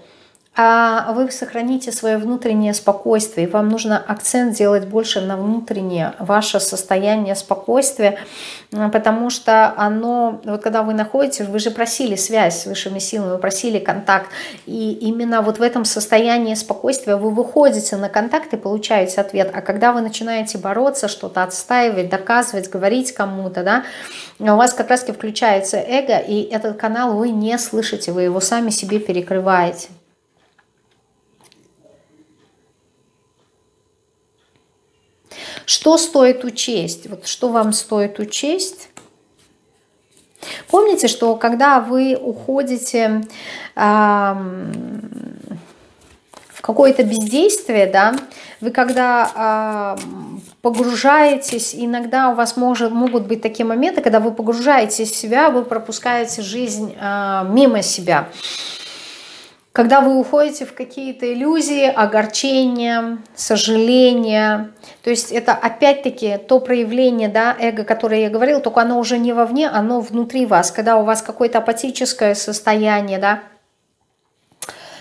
вы сохраните свое внутреннее спокойствие. Вам нужно акцент делать больше на внутреннее ваше состояние спокойствия, потому что оно, вот когда вы находитесь, вы же просили связь с высшими силами, вы просили контакт, и именно вот в этом состоянии спокойствия вы выходите на контакт и получаете ответ. А когда вы начинаете бороться, что-то отстаивать, доказывать, говорить кому-то, да, у вас как раз-таки включается эго, и этот канал вы не слышите, вы его сами себе перекрываете. Что стоит учесть? Вот что вам стоит учесть? Помните, что когда вы уходите э, в какое-то бездействие, да, вы когда э, погружаетесь, иногда у вас может, могут быть такие моменты, когда вы погружаетесь в себя, вы пропускаете жизнь э, мимо себя когда вы уходите в какие-то иллюзии, огорчения, сожаления. То есть это опять-таки то проявление да, эго, которое я говорила, только оно уже не вовне, оно внутри вас. Когда у вас какое-то апатическое состояние, да,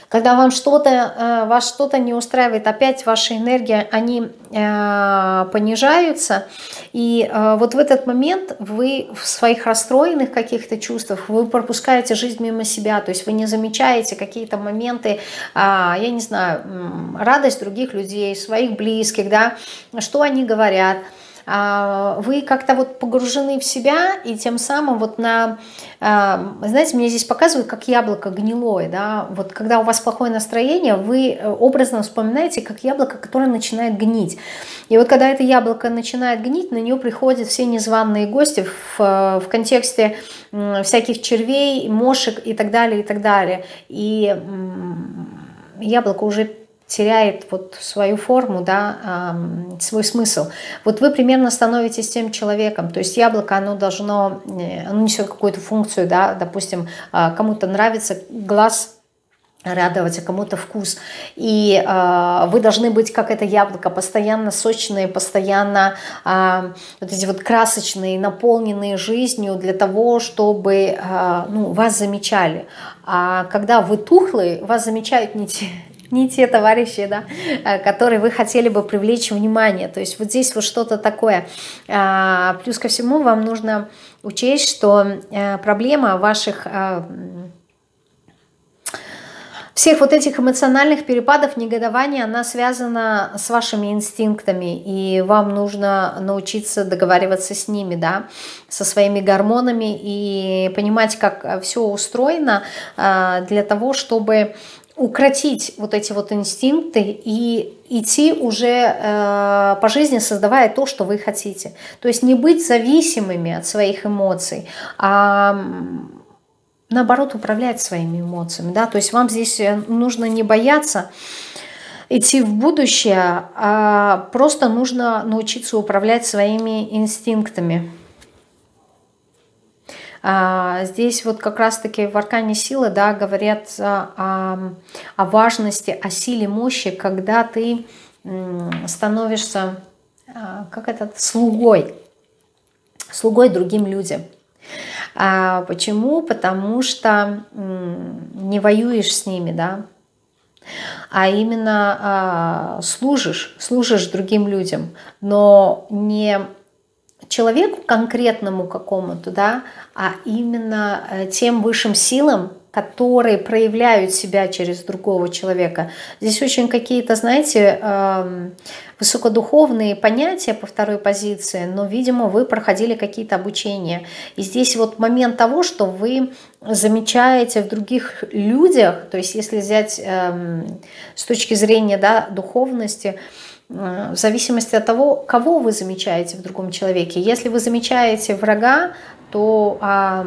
когда вам что-то, э, вас что-то не устраивает, опять ваши энергии, они э, понижаются. И э, вот в этот момент вы в своих расстроенных каких-то чувствах, вы пропускаете жизнь мимо себя. То есть вы не замечаете какие-то моменты, а, я не знаю, радость других людей, своих близких, да, что они говорят – вы как-то вот погружены в себя, и тем самым вот на, а, знаете, мне здесь показывают, как яблоко гнилое, да, вот когда у вас плохое настроение, вы э, образно вспоминаете, как яблоко, которое начинает гнить. И вот когда это яблоко начинает гнить, на нее приходят все незваные гости в, э, в контексте всяких червей, мошек и так далее, и так далее. И яблоко уже теряет вот свою форму, да, свой смысл. Вот вы примерно становитесь тем человеком, то есть яблоко, оно должно, э, оно несет какую-то функцию, да, допустим, а, кому-то нравится глаз радовать, а кому-то вкус. И э, вы должны быть как это яблоко, постоянно сочные, постоянно э, вот эти вот красочные, наполненные жизнью для того, чтобы э, ну, вас замечали. А когда вы тухлые, вас замечают не те, не те товарищи, да, э, которые вы хотели бы привлечь внимание. То есть вот здесь вот что-то такое. А, плюс ко всему вам нужно учесть, что э, проблема ваших э, всех вот этих эмоциональных перепадов, негодования, она связана с вашими инстинктами, и вам нужно научиться договариваться с ними, да, со своими гормонами и понимать, как все устроено для того, чтобы укротить вот эти вот инстинкты и идти уже э, по жизни, создавая то, что вы хотите. То есть не быть зависимыми от своих эмоций, а наоборот управлять своими эмоциями. Да? То есть вам здесь э, нужно не бояться идти в будущее, а просто нужно научиться управлять своими инстинктами. А, здесь вот как раз-таки в аркане силы да, говорят о, о важности, о силе мощи, когда ты становишься а, как этот слугой, слугой другим людям. А почему? Потому что не воюешь с ними, да, а именно а, служишь, служишь другим людям, но не человеку конкретному какому-то, да, а именно э, тем высшим силам, которые проявляют себя через другого человека. Здесь очень какие-то, знаете, эм, высокодуховные понятия по второй позиции, но, видимо, вы проходили какие-то обучения. И здесь вот момент того, что вы замечаете в других людях, то есть если взять эм, с точки зрения да, духовности, Э, в зависимости от того, кого вы замечаете в другом человеке. Если вы замечаете врага, то а,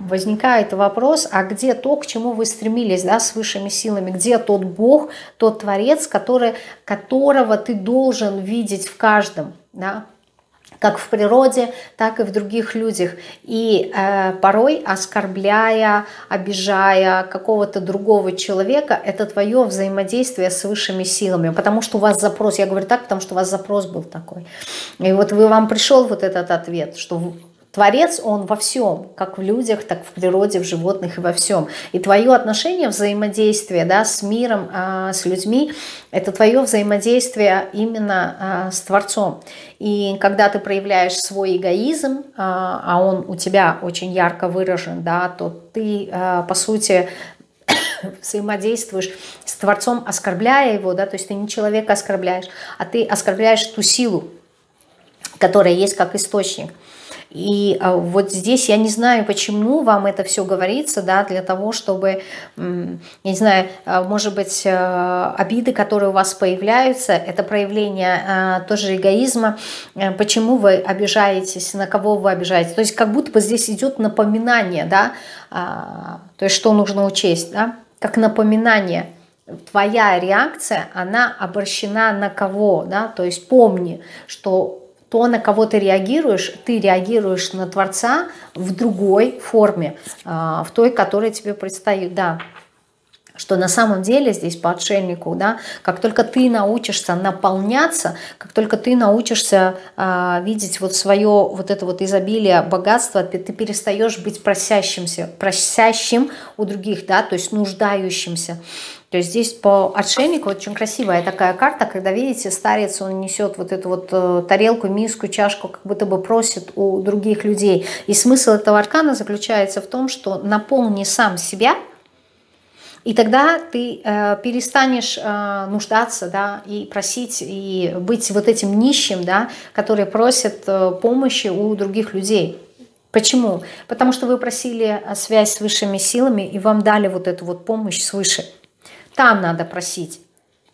возникает вопрос, а где то, к чему вы стремились, да, с высшими силами, где тот Бог, тот Творец, который, которого ты должен видеть в каждом, да, как в природе, так и в других людях. И э, порой оскорбляя, обижая какого-то другого человека, это твое взаимодействие с высшими силами, потому что у вас запрос, я говорю так, потому что у вас запрос был такой. И вот вы, вам пришел вот этот ответ, что Творец, он во всем, как в людях, так в природе, в животных и во всем. И твое отношение, взаимодействие да, с миром, а, с людьми, это твое взаимодействие именно а, с Творцом. И когда ты проявляешь свой эгоизм, а, а он у тебя очень ярко выражен, да, то ты, по сути, (coughs) взаимодействуешь с Творцом, оскорбляя его, да, то есть ты не человека оскорбляешь, а ты оскорбляешь ту силу, которая есть как источник. И а, вот здесь я не знаю, почему вам это все говорится, да, для того, чтобы, я не знаю, а, может быть, а, обиды, которые у вас появляются, это проявление тоже эгоизма, почему вы обижаетесь, на кого вы обижаетесь. То есть как будто бы здесь идет напоминание, да, то есть что нужно учесть, да, как напоминание – твоя реакция, она обращена на кого, да, то есть помни, что то, на кого ты реагируешь, ты реагируешь на Творца в другой форме, а, в той, которая тебе предстоит, да. Что на самом деле здесь по отшельнику, да, как только ты научишься наполняться, как только ты научишься э, видеть вот свое вот это вот изобилие, богатство, ты, ты перестаешь быть просящимся, просящим у других, да, то есть нуждающимся. То есть здесь по отшельнику очень красивая такая карта, когда, видите, старец, он несет вот эту вот э, тарелку, миску, чашку, как будто бы просит у других людей. И смысл этого аркана заключается в том, что наполни сам себя, и тогда ты э, перестанешь э, нуждаться, да, и просить, и быть вот этим нищим, да, который просит э, помощи у других людей. Почему? Потому что вы просили э, связь с высшими силами, и вам дали вот эту вот помощь свыше. Там надо просить.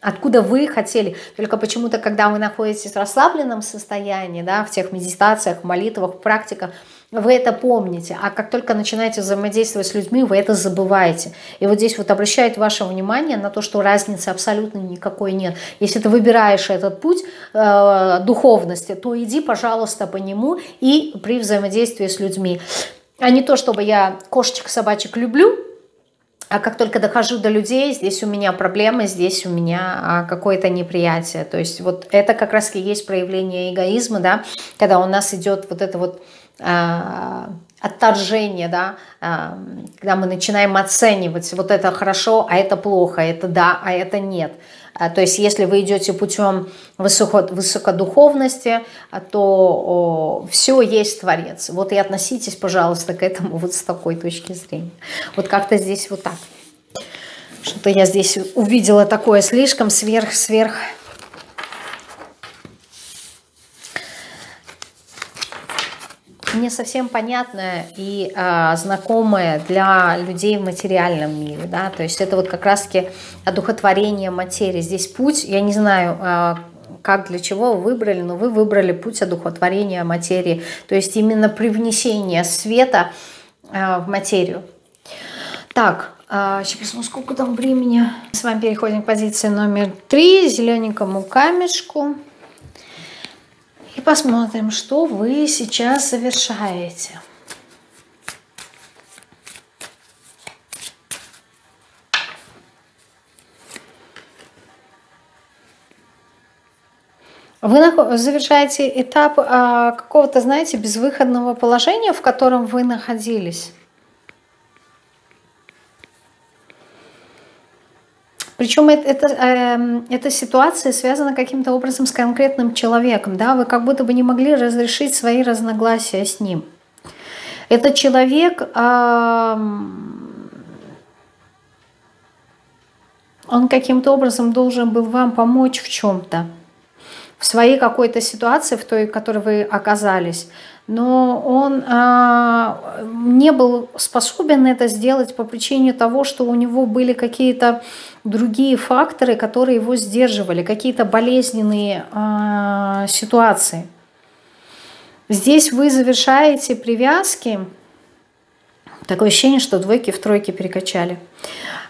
Откуда вы хотели. Только почему-то, когда вы находитесь в расслабленном состоянии, да, в тех медитациях, молитвах, практиках, вы это помните, а как только начинаете взаимодействовать с людьми, вы это забываете. И вот здесь вот обращает ваше внимание на то, что разницы абсолютно никакой нет. Если ты выбираешь этот путь э, духовности, то иди, пожалуйста, по нему и при взаимодействии с людьми. А не то, чтобы я кошечек-собачек люблю, а как только дохожу до людей, здесь у меня проблемы, здесь у меня а, какое-то неприятие. То есть вот это как раз и есть проявление эгоизма, да, когда у нас идет вот это вот а, отторжение, да, а, когда мы начинаем оценивать, вот это хорошо, а это плохо, это да, а это нет. А, то есть если вы идете путем высоко, высокодуховности, то все есть Творец. Вот и относитесь, пожалуйста, к этому вот с такой точки зрения. Вот как-то здесь вот так. Что-то я здесь увидела такое слишком сверх-сверх не совсем понятное и э, знакомое для людей в материальном мире, да, то есть это вот как раз-таки одухотворение материи. Здесь путь, я не знаю, э, как, для чего вы выбрали, но вы выбрали путь одухотворения материи, то есть именно привнесение света э, в материю. Так, сейчас посмотрим, сколько там времени. С вами переходим к позиции номер три, зелененькому камешку. И посмотрим, что вы сейчас совершаете. Вы завершаете этап а, какого-то, знаете, безвыходного положения, в котором вы находились. Причем это, это, э, эта ситуация связана каким-то образом с конкретным человеком. Да? Вы как будто бы не могли разрешить свои разногласия с ним. Этот человек, э, он каким-то образом должен был вам помочь в чем-то. В своей какой-то ситуации, в той, в которой вы оказались но он а, не был способен это сделать по причине того, что у него были какие-то другие факторы, которые его сдерживали, какие-то болезненные а, ситуации. Здесь вы завершаете привязки. Такое ощущение, что двойки в тройке перекачали.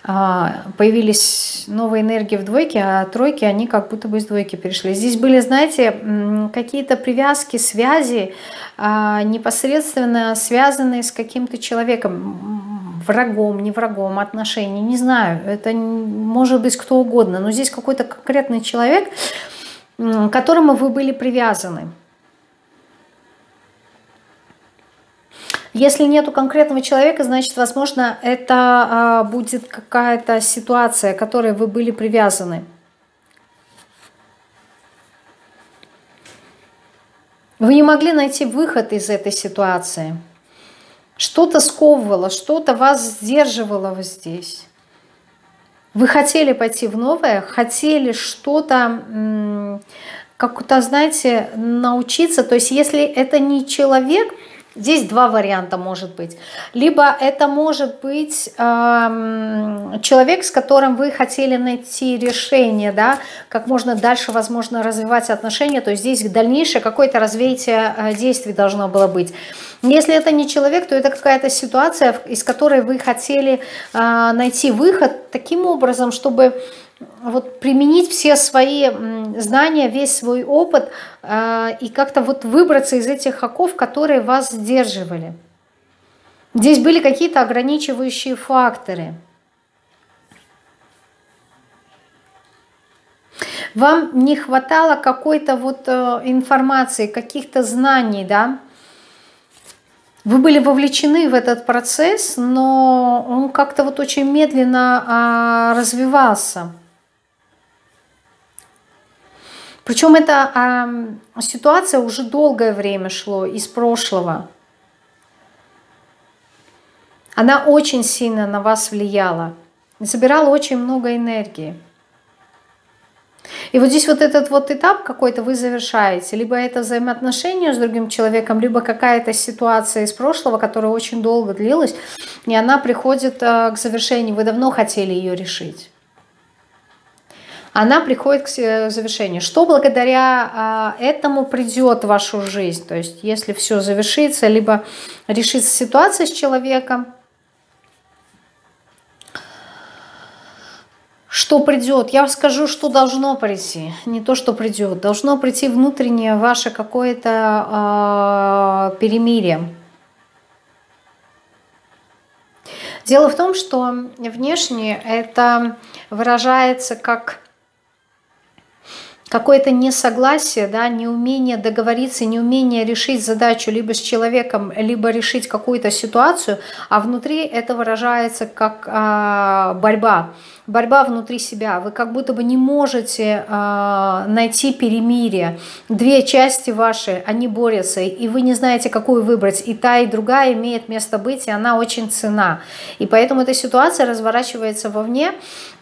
А, появились новые энергии в двойке, а тройки, они как будто бы из двойки перешли. Здесь были, знаете, какие-то привязки, связи, а, непосредственно связанные с каким-то человеком, врагом, не врагом, отношения, не знаю, это может быть кто угодно, но здесь какой-то конкретный человек, к которому вы были привязаны. Если нету конкретного человека, значит, возможно, это а, будет какая-то ситуация, к которой вы были привязаны. Вы не могли найти выход из этой ситуации. Что-то сковывало, что-то вас сдерживало вот здесь. Вы хотели пойти в новое, хотели что-то, как-то, знаете, научиться. То есть если это не человек, Здесь два варианта может быть. Либо это может быть э, человек, с которым вы хотели найти решение, да, как можно дальше, возможно, развивать отношения, то есть здесь дальнейшее какое-то развитие э, действий должно было быть. Если это не человек, то это какая-то ситуация, из которой вы хотели э, найти выход таким образом, чтобы вот применить все свои знания, весь свой опыт э, и как-то вот выбраться из этих оков, которые вас сдерживали. Здесь были какие-то ограничивающие факторы. Вам не хватало какой-то вот э, информации, каких-то знаний, да? Вы были вовлечены в этот процесс, но он как-то вот очень медленно а, развивался. Причем эта э, ситуация уже долгое время шло из прошлого. Она очень сильно на вас влияла. Забирала очень много энергии. И вот здесь вот этот вот этап какой-то вы завершаете. Либо это взаимоотношения с другим человеком, либо какая-то ситуация из прошлого, которая очень долго длилась, и она приходит э, к завершению. Вы давно хотели ее решить. Она приходит к завершению. Что благодаря а, этому придет в вашу жизнь? То есть, если все завершится, либо решится ситуация с человеком, что придет? Я скажу, что должно прийти, не то, что придет. Должно прийти внутреннее ваше какое-то э, перемирие. Дело в том, что внешне это выражается как какое-то несогласие, да, неумение договориться, неумение решить задачу либо с человеком, либо решить какую-то ситуацию, а внутри это выражается как а, борьба борьба внутри себя. Вы как будто бы не можете э, найти перемирие. Две части ваши, они борются, и вы не знаете, какую выбрать. И та, и другая имеет место быть, и она очень цена. И поэтому эта ситуация разворачивается вовне.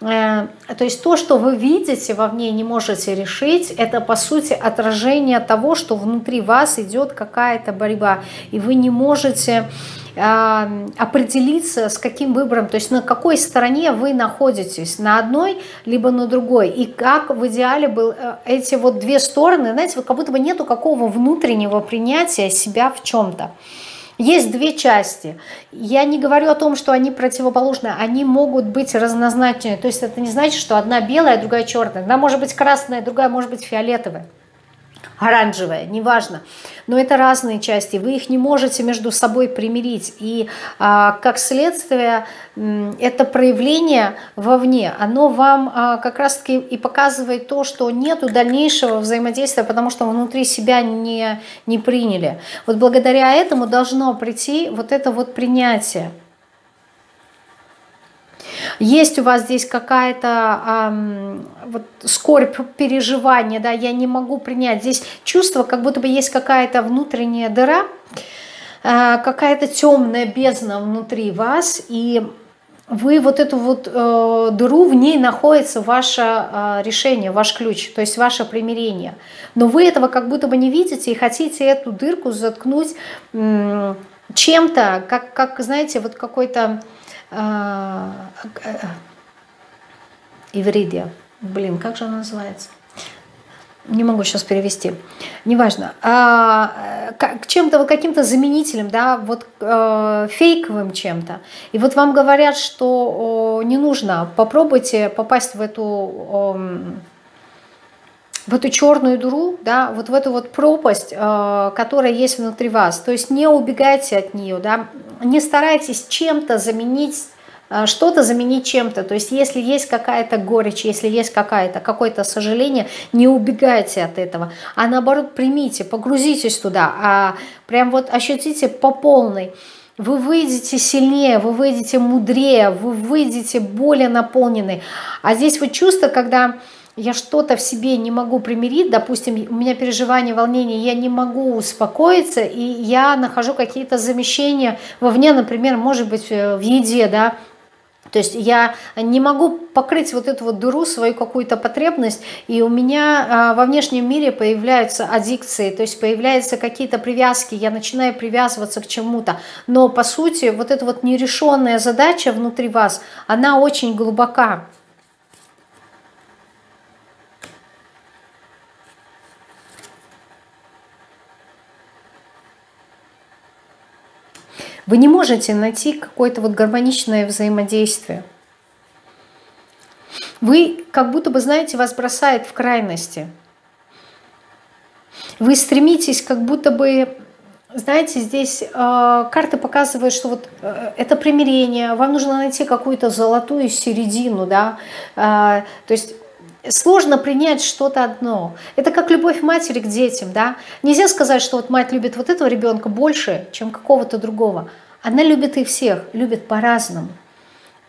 Э, то есть то, что вы видите вовне, не можете решить, это по сути отражение того, что внутри вас идет какая-то борьба. И вы не можете определиться, с каким выбором, то есть на какой стороне вы находитесь, на одной либо на другой, и как в идеале был э, эти вот две стороны, знаете, как будто бы нету какого внутреннего принятия себя в чем-то. Есть две части. Я не говорю о том, что они противоположны, они могут быть разнозначные. То есть это не значит, что одна белая, другая черная. Одна может быть красная, другая может быть фиолетовая оранжевая, неважно. Но это разные части, вы их не можете между собой примирить. И а, как следствие, это проявление вовне, оно вам а, как раз-таки и показывает то, что нету дальнейшего взаимодействия, потому что внутри себя не, не приняли. Вот благодаря этому должно прийти вот это вот принятие. Есть у вас здесь какая-то эм, вот, скорбь, переживание, да, я не могу принять. Здесь чувство, как будто бы есть какая-то внутренняя дыра, э, какая-то темная бездна внутри вас, и вы вот эту вот э, дыру, в ней находится ваше э, решение, ваш ключ, то есть ваше примирение. Но вы этого как будто бы не видите и хотите эту дырку заткнуть э, чем-то, как, как, знаете, вот какой-то а, Ивридия. Блин, как же она называется? Не могу сейчас перевести. Неважно. А, к чем-то, каким-то заменителем, да, вот э, фейковым чем-то. И вот вам говорят, что не нужно. Попробуйте попасть в эту в эту черную дыру, да, вот в эту вот пропасть, э, которая есть внутри вас. То есть не убегайте от нее, да, не старайтесь чем-то заменить э, что-то заменить чем-то. То есть если есть какая-то горечь, если есть какая-то, какое-то сожаление, не убегайте от этого, а наоборот примите, погрузитесь туда, а прям вот ощутите по полной. Вы выйдете сильнее, вы выйдете мудрее, вы выйдете более наполненный. А здесь вот чувство, когда я что-то в себе не могу примирить, допустим, у меня переживание, волнение, я не могу успокоиться, и я нахожу какие-то замещения вовне, например, может быть, э, в еде, да, то есть я не могу покрыть вот эту вот дыру, свою какую-то потребность, и у меня а, во внешнем мире появляются аддикции, то есть появляются какие-то привязки, я начинаю привязываться к чему-то. Но по сути вот эта вот нерешенная задача внутри вас, она очень глубока. Вы не можете найти какое-то вот гармоничное взаимодействие. Вы как будто бы, знаете, вас бросает в крайности. Вы стремитесь как будто бы, знаете, здесь э, карты показывают, что вот э, это примирение, вам нужно найти какую-то золотую середину, да, э, то есть сложно принять что-то одно. Это как любовь матери к детям, да. Нельзя сказать, что вот мать любит вот этого ребенка больше, чем какого-то другого. Она любит их всех, любит по-разному.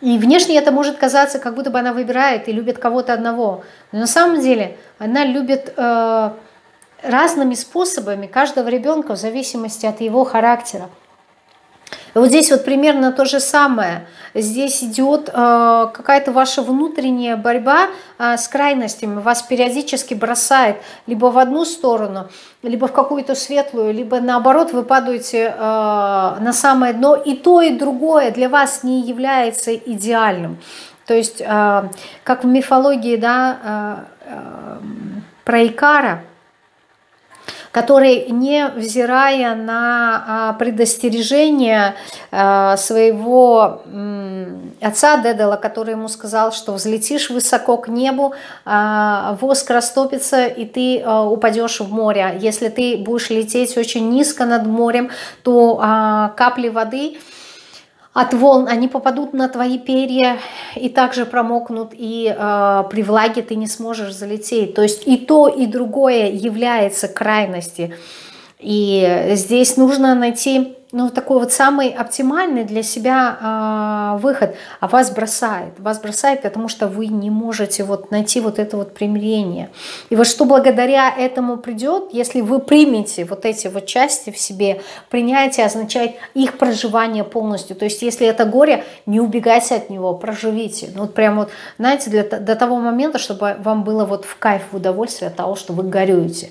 И внешне это может казаться, как будто бы она выбирает и любит кого-то одного. Но на самом деле она любит э, разными способами каждого ребенка в зависимости от его характера. Вот здесь вот примерно то же самое. Здесь идет э, какая-то ваша внутренняя борьба э, с крайностями. Вас периодически бросает либо в одну сторону, либо в какую-то светлую, либо наоборот вы падаете э, на самое дно. И то, и другое для вас не является идеальным. То есть, а, как в мифологии, да, а, а, про Икара, который, не взирая на предостережение своего отца Дедала, который ему сказал, что взлетишь высоко к небу, воск растопится, и ты упадешь в море. Если ты будешь лететь очень низко над морем, то капли воды – от волн, они попадут на твои перья и также промокнут, и э, при влаге ты не сможешь залететь. То есть и то, и другое является крайности. И здесь нужно найти ну, такой вот самый оптимальный для себя э, выход, а вас бросает. Вас бросает, потому что вы не можете вот найти вот это вот примирение. И вот что благодаря этому придет, если вы примете вот эти вот части в себе, принятие означает их проживание полностью. То есть если это горе, не убегайте от него, проживите. Ну, вот прям вот, знаете, для, до того момента, чтобы вам было вот в кайф, в удовольствие от того, что вы горюете.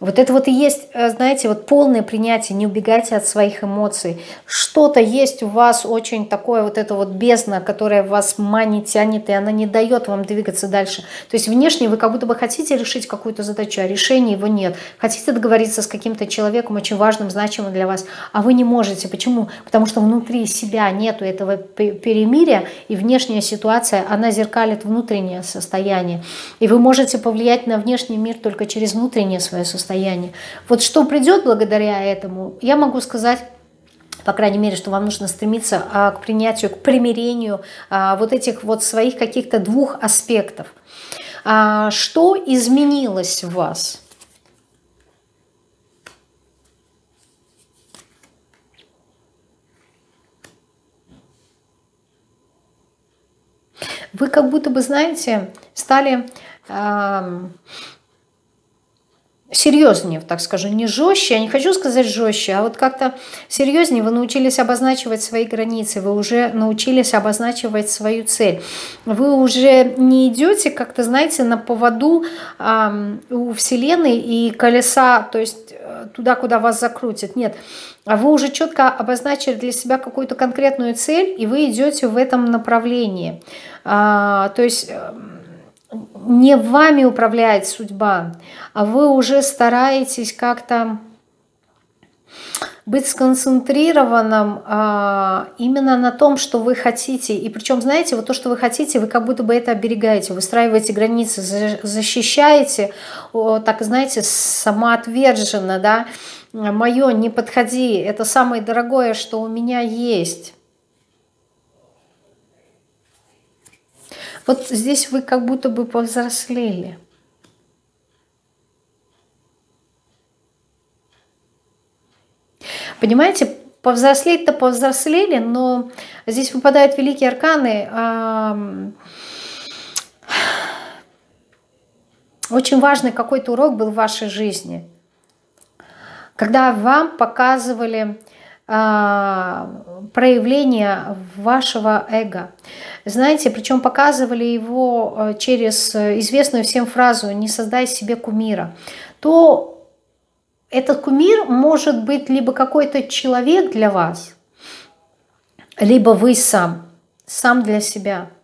Вот это вот и есть, э, знаете, вот полное принятие, не убегайте от своих эмоций. Что-то есть у вас очень такое вот это вот бездна, которая вас манит, тянет, и она не дает вам двигаться дальше. То есть внешне вы как будто бы хотите решить какую-то задачу, а решения его нет. Хотите договориться с каким-то человеком очень важным, значимым для вас, а вы не можете. Почему? Потому что внутри себя нету этого перемирия, и внешняя ситуация, она зеркалит внутреннее состояние. И вы можете повлиять на внешний мир только через внутреннее свое состояние состояние. Вот что придет благодаря этому, я могу сказать, по крайней мере, что вам нужно стремиться а, к принятию, к примирению а, вот этих вот своих каких-то двух аспектов. А, что изменилось в вас? Вы как будто бы, знаете, стали серьезнее, так скажу, не жестче, я не хочу сказать жестче, а вот как-то серьезнее вы научились обозначивать свои границы, вы уже научились обозначивать свою цель. Вы уже не идете как-то, знаете, на поводу э, у Вселенной и колеса, то есть э, туда, куда вас закрутят. Нет, а вы уже четко обозначили для себя какую-то конкретную цель, и вы идете в этом направлении. А, то есть не вами управляет судьба, а вы уже стараетесь как-то быть сконцентрированным а, именно на том, что вы хотите. И причем, знаете, вот то, что вы хотите, вы как будто бы это оберегаете, выстраиваете границы, защищаете, так, знаете, самоотверженно, да, мое, не подходи, это самое дорогое, что у меня есть. Вот здесь вы как будто бы повзрослели. Понимаете, повзрослеть-то повзрослели, но здесь выпадают великие арканы. Очень важный какой-то урок был в вашей жизни, когда вам показывали проявление вашего эго. Знаете, причем показывали его э, через э, известную всем фразу «не создай себе кумира», то этот кумир может быть либо какой-то человек для вас, либо вы сам, сам для себя –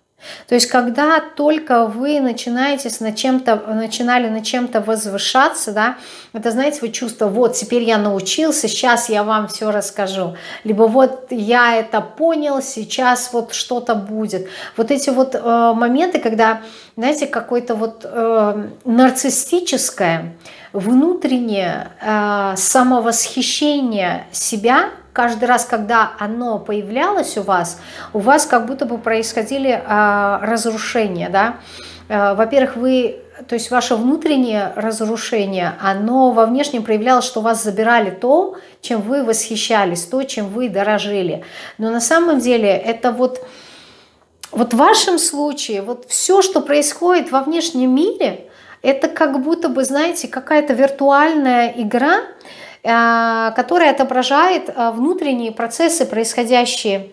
то есть, когда только вы начинаете на чем-то, начинали на чем-то возвышаться, да, это, знаете, вы чувство, вот, теперь я научился, сейчас я вам все расскажу. Либо вот я это понял, сейчас вот что-то будет. Вот эти вот э, моменты, когда, знаете, какое-то вот э, нарциссическое, внутреннее э, самовосхищение себя – каждый раз, когда оно появлялось у вас, у вас как будто бы происходили э, разрушения, да. Э, Во-первых, вы, то есть ваше внутреннее разрушение, оно во внешнем проявлялось, что вас забирали то, чем вы восхищались, то, чем вы дорожили. Но на самом деле это вот, вот в вашем случае, вот все, что происходит во внешнем мире, это как будто бы, знаете, какая-то виртуальная игра, которая отображает э, внутренние процессы, происходящие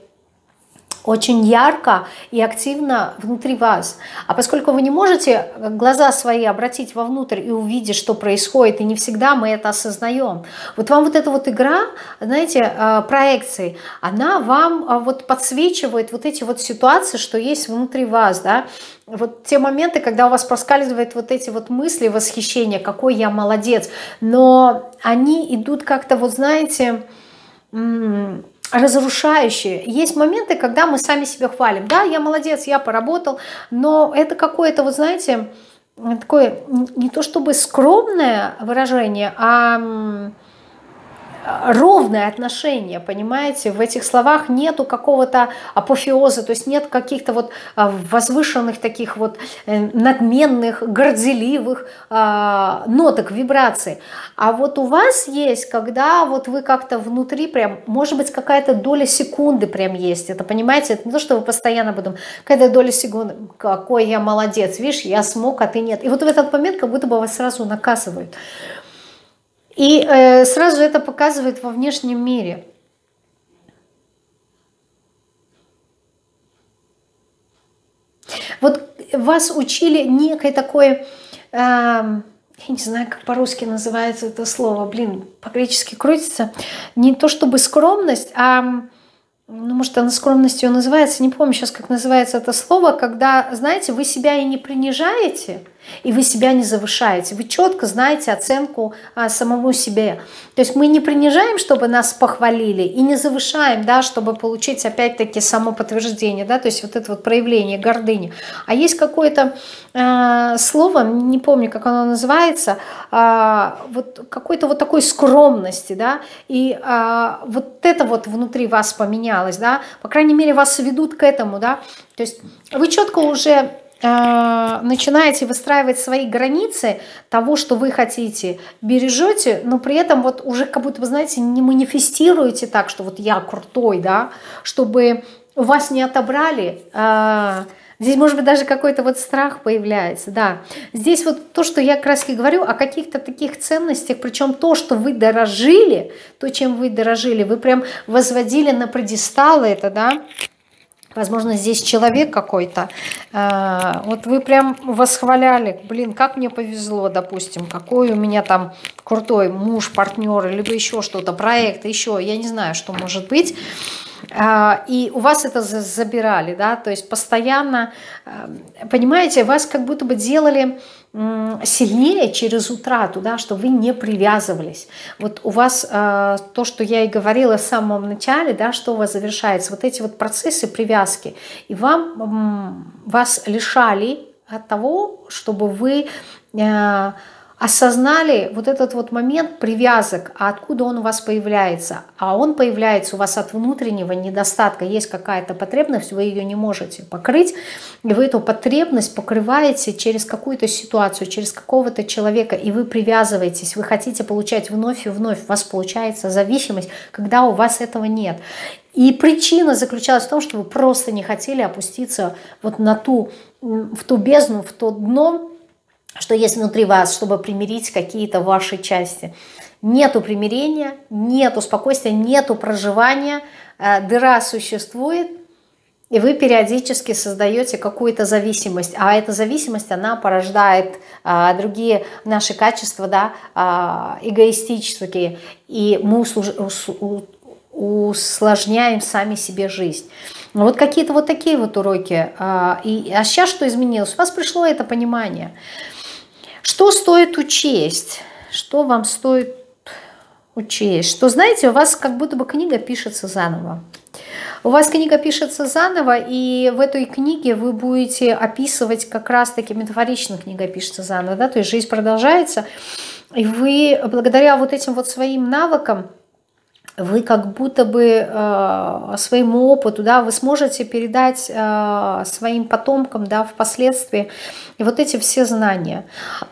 очень ярко и активно внутри вас. А поскольку вы не можете глаза свои обратить вовнутрь и увидеть, что происходит, и не всегда мы это осознаем, вот вам вот эта вот игра, знаете, э, проекции, она вам э, вот подсвечивает вот эти вот ситуации, что есть внутри вас, да, вот те моменты, когда у вас проскальзывают вот эти вот мысли восхищения, какой я молодец, но они идут как-то, вот знаете, разрушающие. Есть моменты, когда мы сами себя хвалим. Да, я молодец, я поработал, но это какое-то, вот знаете, такое не то чтобы скромное выражение, а ровное отношение, понимаете? В этих словах нету какого-то апофеоза, то есть нет каких-то вот а, возвышенных таких вот э, надменных, горделивых а, ноток, вибраций. А вот у вас есть, когда вот вы как-то внутри прям, может быть, какая-то доля секунды прям есть. Это, понимаете, это не то, что вы постоянно будем, какая-то доля секунды, какой я молодец, видишь, я смог, а ты нет. И вот в этот момент как будто бы вас сразу наказывают. И э, сразу это показывает во внешнем мире. Вот вас учили некой такой, э, я не знаю, как по-русски называется это слово, блин, по-гречески крутится, не то чтобы скромность, а, ну, может, она скромностью называется, не помню сейчас, как называется это слово, когда, знаете, вы себя и не принижаете, и вы себя не завышаете. Вы четко знаете оценку а, самому себе. То есть мы не принижаем, чтобы нас похвалили, и не завышаем, да, чтобы получить опять-таки само подтверждение, да, то есть вот это вот проявление гордыни. А есть какое-то э, слово, не помню, как оно называется, э, вот какой-то вот такой скромности, да, и э, вот это вот внутри вас поменялось, да, по крайней мере вас ведут к этому, да, то есть вы четко уже начинаете выстраивать свои границы того, что вы хотите, бережете, но при этом вот уже как будто, вы знаете, не манифестируете так, что вот я крутой, да, чтобы вас не отобрали. Э, здесь, может быть, даже какой-то вот страх появляется, да. Здесь вот то, что я как раз и говорю о каких-то таких ценностях, причем то, что вы дорожили, то, чем вы дорожили, вы прям возводили на предистал это, да, Возможно, здесь человек какой-то. А, вот вы прям восхваляли, блин, как мне повезло, допустим, какой у меня там крутой муж, партнер, либо еще что-то, проект, еще, я не знаю, что может быть. А, и у вас это забирали, да, то есть постоянно, а, понимаете, вас как будто бы делали сильнее через утрату, да, что вы не привязывались. Вот у вас э, то, что я и говорила в самом начале, да, что у вас завершается, вот эти вот процессы привязки, и вам, вас лишали от того, чтобы вы э, осознали вот этот вот момент привязок, а откуда он у вас появляется. А он появляется у вас от внутреннего недостатка. Есть какая-то потребность, вы ее не можете покрыть, и вы эту потребность покрываете через какую-то ситуацию, через какого-то человека, и вы привязываетесь, вы хотите получать вновь и вновь. У вас получается зависимость, когда у вас этого нет. И причина заключалась в том, что вы просто не хотели опуститься вот на ту, в ту бездну, в то дно, что есть внутри вас, чтобы примирить какие-то ваши части. Нету примирения, нету спокойствия, нету проживания, э, дыра существует, и вы периодически создаете какую-то зависимость, а эта зависимость, она порождает а, другие наши качества, да, а, эгоистические, и мы услуж... усложняем сами себе жизнь. Вот какие-то вот такие вот уроки. А, и, а сейчас что изменилось? У вас пришло это понимание. Что стоит учесть? Что вам стоит учесть? Что, знаете, у вас как будто бы книга пишется заново. У вас книга пишется заново, и в этой книге вы будете описывать как раз-таки метафорично книга пишется заново, да, то есть жизнь продолжается, и вы благодаря вот этим вот своим навыкам вы как будто бы э, своему опыту, да, вы сможете передать э, своим потомкам, да, впоследствии и вот эти все знания.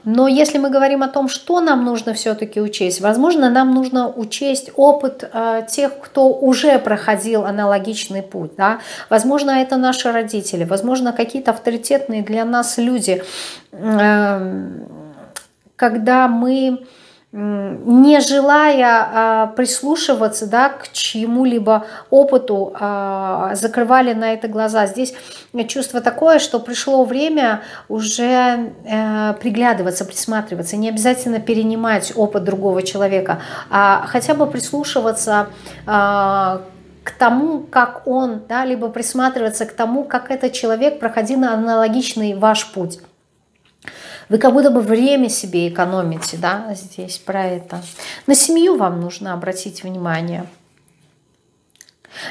Но если мы говорим о том, что нам нужно все-таки учесть, возможно, нам нужно учесть опыт э, тех, кто уже проходил аналогичный путь, да, возможно, это наши родители, возможно, какие-то авторитетные для нас люди, э, когда мы не желая а, прислушиваться да, к чему-либо опыту, а, закрывали на это глаза. Здесь чувство такое, что пришло время уже а, приглядываться, присматриваться. Не обязательно перенимать опыт другого человека, а хотя бы прислушиваться а, к тому, как он, да, либо присматриваться к тому, как этот человек проходил аналогичный ваш путь. Вы как будто бы время себе экономите, да, здесь про это. На семью вам нужно обратить внимание.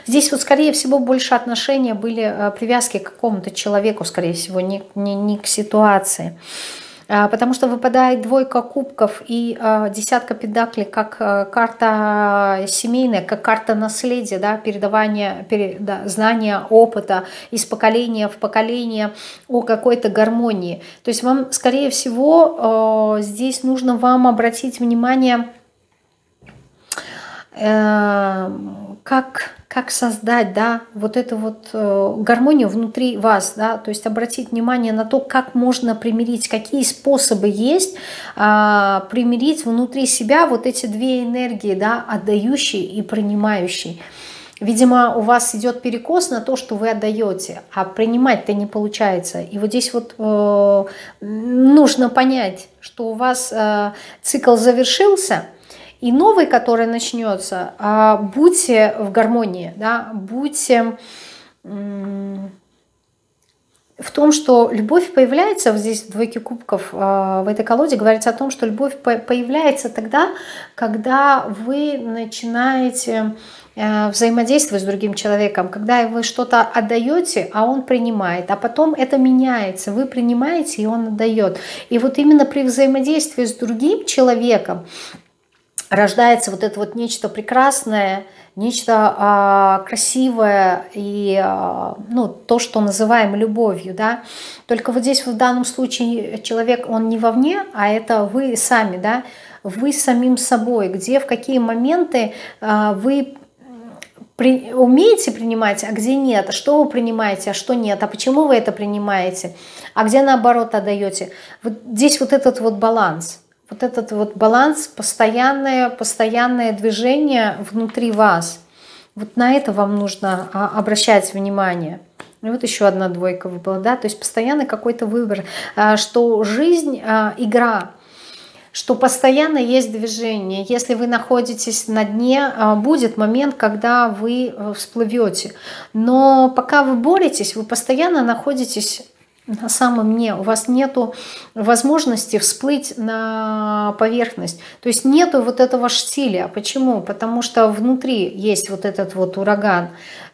Здесь вот, скорее всего, больше отношения были э, привязки к какому-то человеку, скорее всего, не, не, не к ситуации. А, потому что выпадает двойка кубков и а, десятка педаклей как а, карта семейная, как карта наследия, да, передавания пере, да, знания, опыта из поколения в поколение о какой-то гармонии. То есть вам, скорее всего, здесь нужно вам обратить внимание, э, как как создать, да, вот эту вот э, гармонию внутри вас, да, то есть обратить внимание на то, как можно примирить, какие способы есть э, примирить внутри себя вот эти две энергии, да, отдающие и принимающие. Видимо, у вас идет перекос на то, что вы отдаете, а принимать-то не получается. И вот здесь вот э, нужно понять, что у вас э, цикл завершился – и новый, который начнется, а, будьте в гармонии, да, будьте в том, что любовь появляется, вот здесь в двойке кубков а, в этой колоде говорится о том, что любовь появляется тогда, когда вы начинаете э, взаимодействовать с другим человеком, когда вы что-то отдаете, а он принимает, а потом это меняется, вы принимаете, и он отдает. И вот именно при взаимодействии с другим человеком рождается вот это вот нечто прекрасное, нечто а, красивое и а, ну, то, что называем любовью, да. Только вот здесь в данном случае человек, он не вовне, а это вы сами, да, вы самим собой, где в какие моменты а, вы при, умеете принимать, а где нет, что вы принимаете, а что нет, а почему вы это принимаете, а где наоборот отдаете. Вот здесь вот этот вот баланс – вот этот вот баланс, постоянное, постоянное движение внутри вас. Вот на это вам нужно а, обращать внимание. И вот еще одна двойка выпала, да, то есть постоянный какой-то выбор, а, что жизнь а, – игра, что постоянно есть движение. Если вы находитесь на дне, будет момент, когда вы э, всплывете. Но пока вы боретесь, вы постоянно находитесь на самом дне, у вас нету возможности всплыть на поверхность. То есть нету вот этого штиля. Почему? Потому что внутри есть вот этот вот ураган.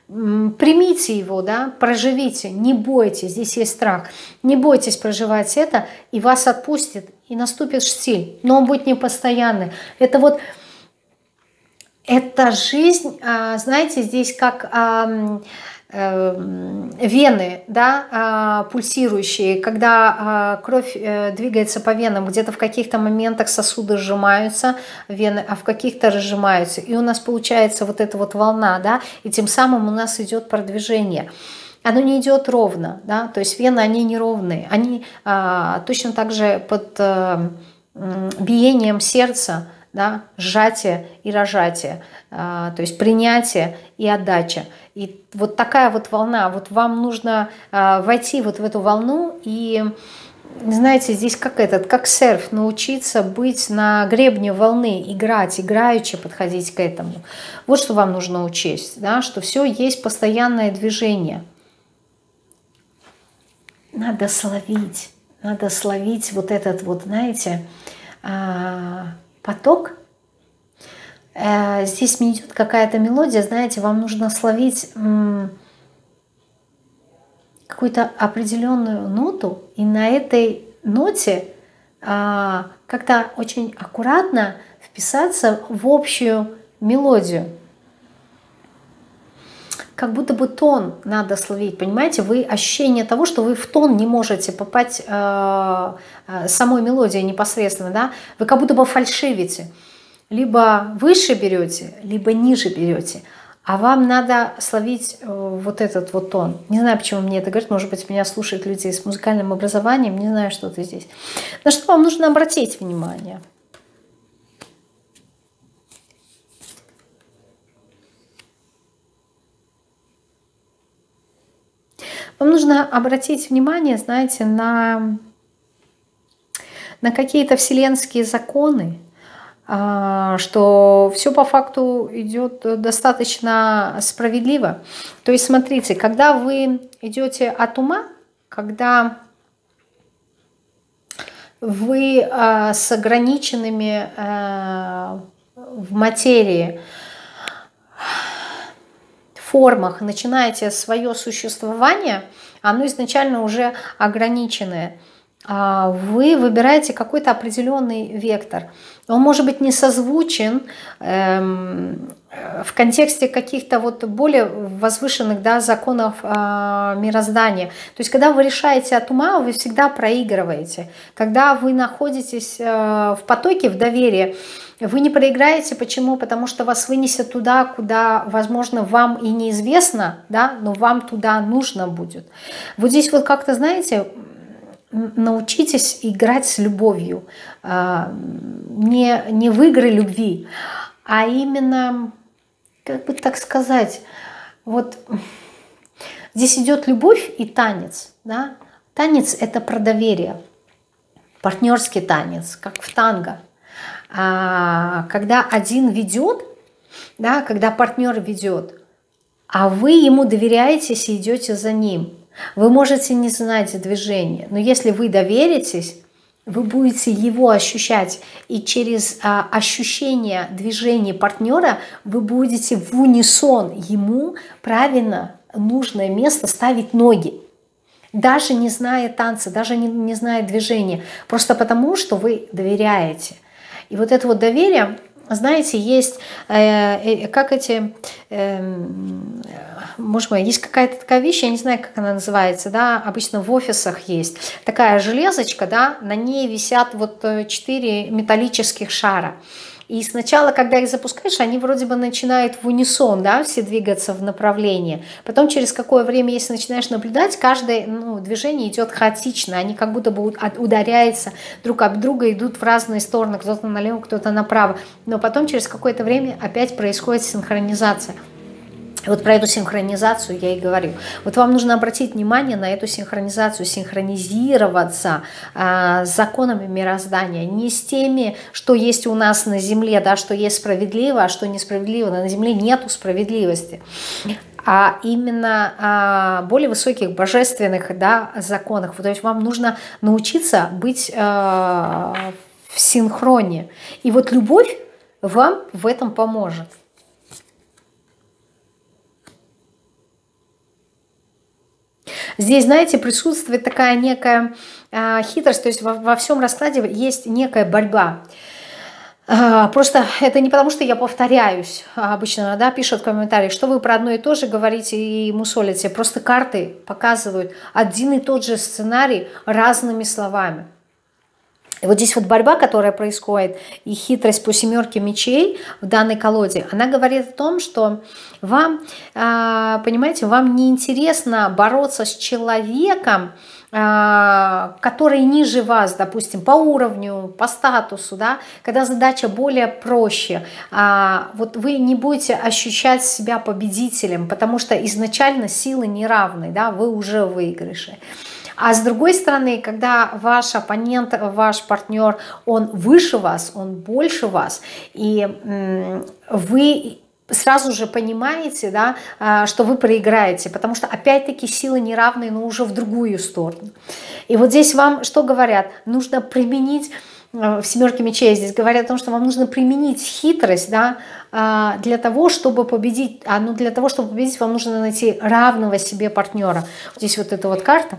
Примите его, да, проживите, не бойтесь, здесь есть страх. Не бойтесь проживать это, и вас отпустит, и наступит штиль. Но он будет не постоянный. Это вот эта жизнь, а, знаете, здесь как вены, да, а, пульсирующие, когда а, кровь э, двигается по венам, где-то в каких-то моментах сосуды сжимаются, вены, а в каких-то разжимаются. И у нас получается вот эта вот волна, да, и тем самым у нас идет продвижение. Оно не идет ровно, да, то есть вены, они неровные, они а, точно так же под а, биением сердца, да, сжатие и рожатие, а, то есть принятие и отдача. И вот такая вот волна, вот вам нужно а, войти вот в эту волну и знаете, здесь как этот, как серф, научиться быть на гребне волны, играть, играючи подходить к этому. Вот что вам нужно учесть, да, что все есть постоянное движение. Надо словить, надо словить вот этот вот, знаете, а, поток. Э, здесь мне идет какая-то мелодия, знаете, вам нужно словить какую-то определенную ноту, и на этой ноте а, как-то очень аккуратно вписаться в общую мелодию. Как будто бы тон надо словить, понимаете? Вы ощущение того, что вы в тон не можете попасть э, э, самой мелодией непосредственно, да? Вы как будто бы фальшивите либо выше берете, либо ниже берете, а вам надо словить э, вот этот вот тон. Не знаю, почему мне это говорят, может быть, меня слушают люди с музыкальным образованием, не знаю, что это здесь. На что вам нужно обратить внимание? Нужно обратить внимание, знаете, на, на какие-то вселенские законы, а, что все по факту идет достаточно справедливо. То есть, смотрите, когда вы идете от ума, когда вы э, с ограниченными э, в материи формах начинаете свое существование, оно изначально уже ограниченное. А вы выбираете какой-то определенный вектор. Он может быть не созвучен эм, в контексте каких-то вот более возвышенных да, законов э, мироздания. То есть, когда вы решаете от ума, вы всегда проигрываете. Когда вы находитесь э, в потоке, в доверии, вы не проиграете. Почему? Потому что вас вынесет туда, куда, возможно, вам и неизвестно, да, но вам туда нужно будет. Вот здесь вот как-то, знаете, научитесь играть с любовью. Э, не, не в игры любви, а именно как бы так сказать, вот здесь идет любовь и танец, да? Танец – это про доверие, партнерский танец, как в танго. А, когда один ведет, да, когда партнер ведет, а вы ему доверяетесь и идете за ним. Вы можете не знать движение, но если вы доверитесь, вы будете его ощущать, и через а, ощущение движения партнера вы будете в унисон ему правильно нужное место ставить ноги. Даже не зная танца, даже не, не зная движения. Просто потому, что вы доверяете. И вот это вот доверие, знаете, есть, э, э, как эти, э, может быть, есть какая-то такая вещь, я не знаю, как она называется, да, обычно в офисах есть, такая железочка, да, на ней висят вот э, четыре металлических шара. И сначала, когда их запускаешь, они вроде бы начинают в унисон, да, все двигаться в направлении. Потом через какое время, если начинаешь наблюдать, каждое ну, движение идет хаотично. Они как будто бы ударяются друг об друга, идут в разные стороны, кто-то налево, кто-то направо. Но потом через какое-то время опять происходит синхронизация. Вот про эту синхронизацию я и говорю. Вот вам нужно обратить внимание на эту синхронизацию, синхронизироваться э, с законами мироздания, не с теми, что есть у нас на Земле, да, что есть справедливо, а что несправедливо. На Земле нету справедливости а именно а, более высоких божественных да, законах. То есть вам нужно научиться быть а, в синхроне. И вот любовь вам в этом поможет. Здесь, знаете, присутствует такая некая э, хитрость, то есть во, во всем раскладе есть некая борьба. А, просто это не потому, что я повторяюсь обычно, да, пишут в комментариях, что вы про одно и то же говорите и мусолите. Просто карты показывают один и тот же сценарий разными словами. И вот здесь вот борьба, которая происходит, и хитрость по семерке мечей в данной колоде, она говорит о том, что вам, а, понимаете, вам неинтересно бороться с человеком, а, который ниже вас, допустим, по уровню, по статусу, да, когда задача более проще, а, вот вы не будете ощущать себя победителем, потому что изначально силы неравны, да, вы уже в выигрыше. А с другой стороны, когда ваш оппонент, ваш партнер, он выше вас, он больше вас, и вы сразу же понимаете, да, а, что вы проиграете, потому что опять-таки силы неравные, но уже в другую сторону. И вот здесь вам что говорят? Нужно применить э, в семерке мечей здесь говорят о том, что вам нужно применить хитрость, да, а, для того, чтобы победить. А ну для того, чтобы победить, вам нужно найти равного себе партнера. Здесь вот эта вот карта.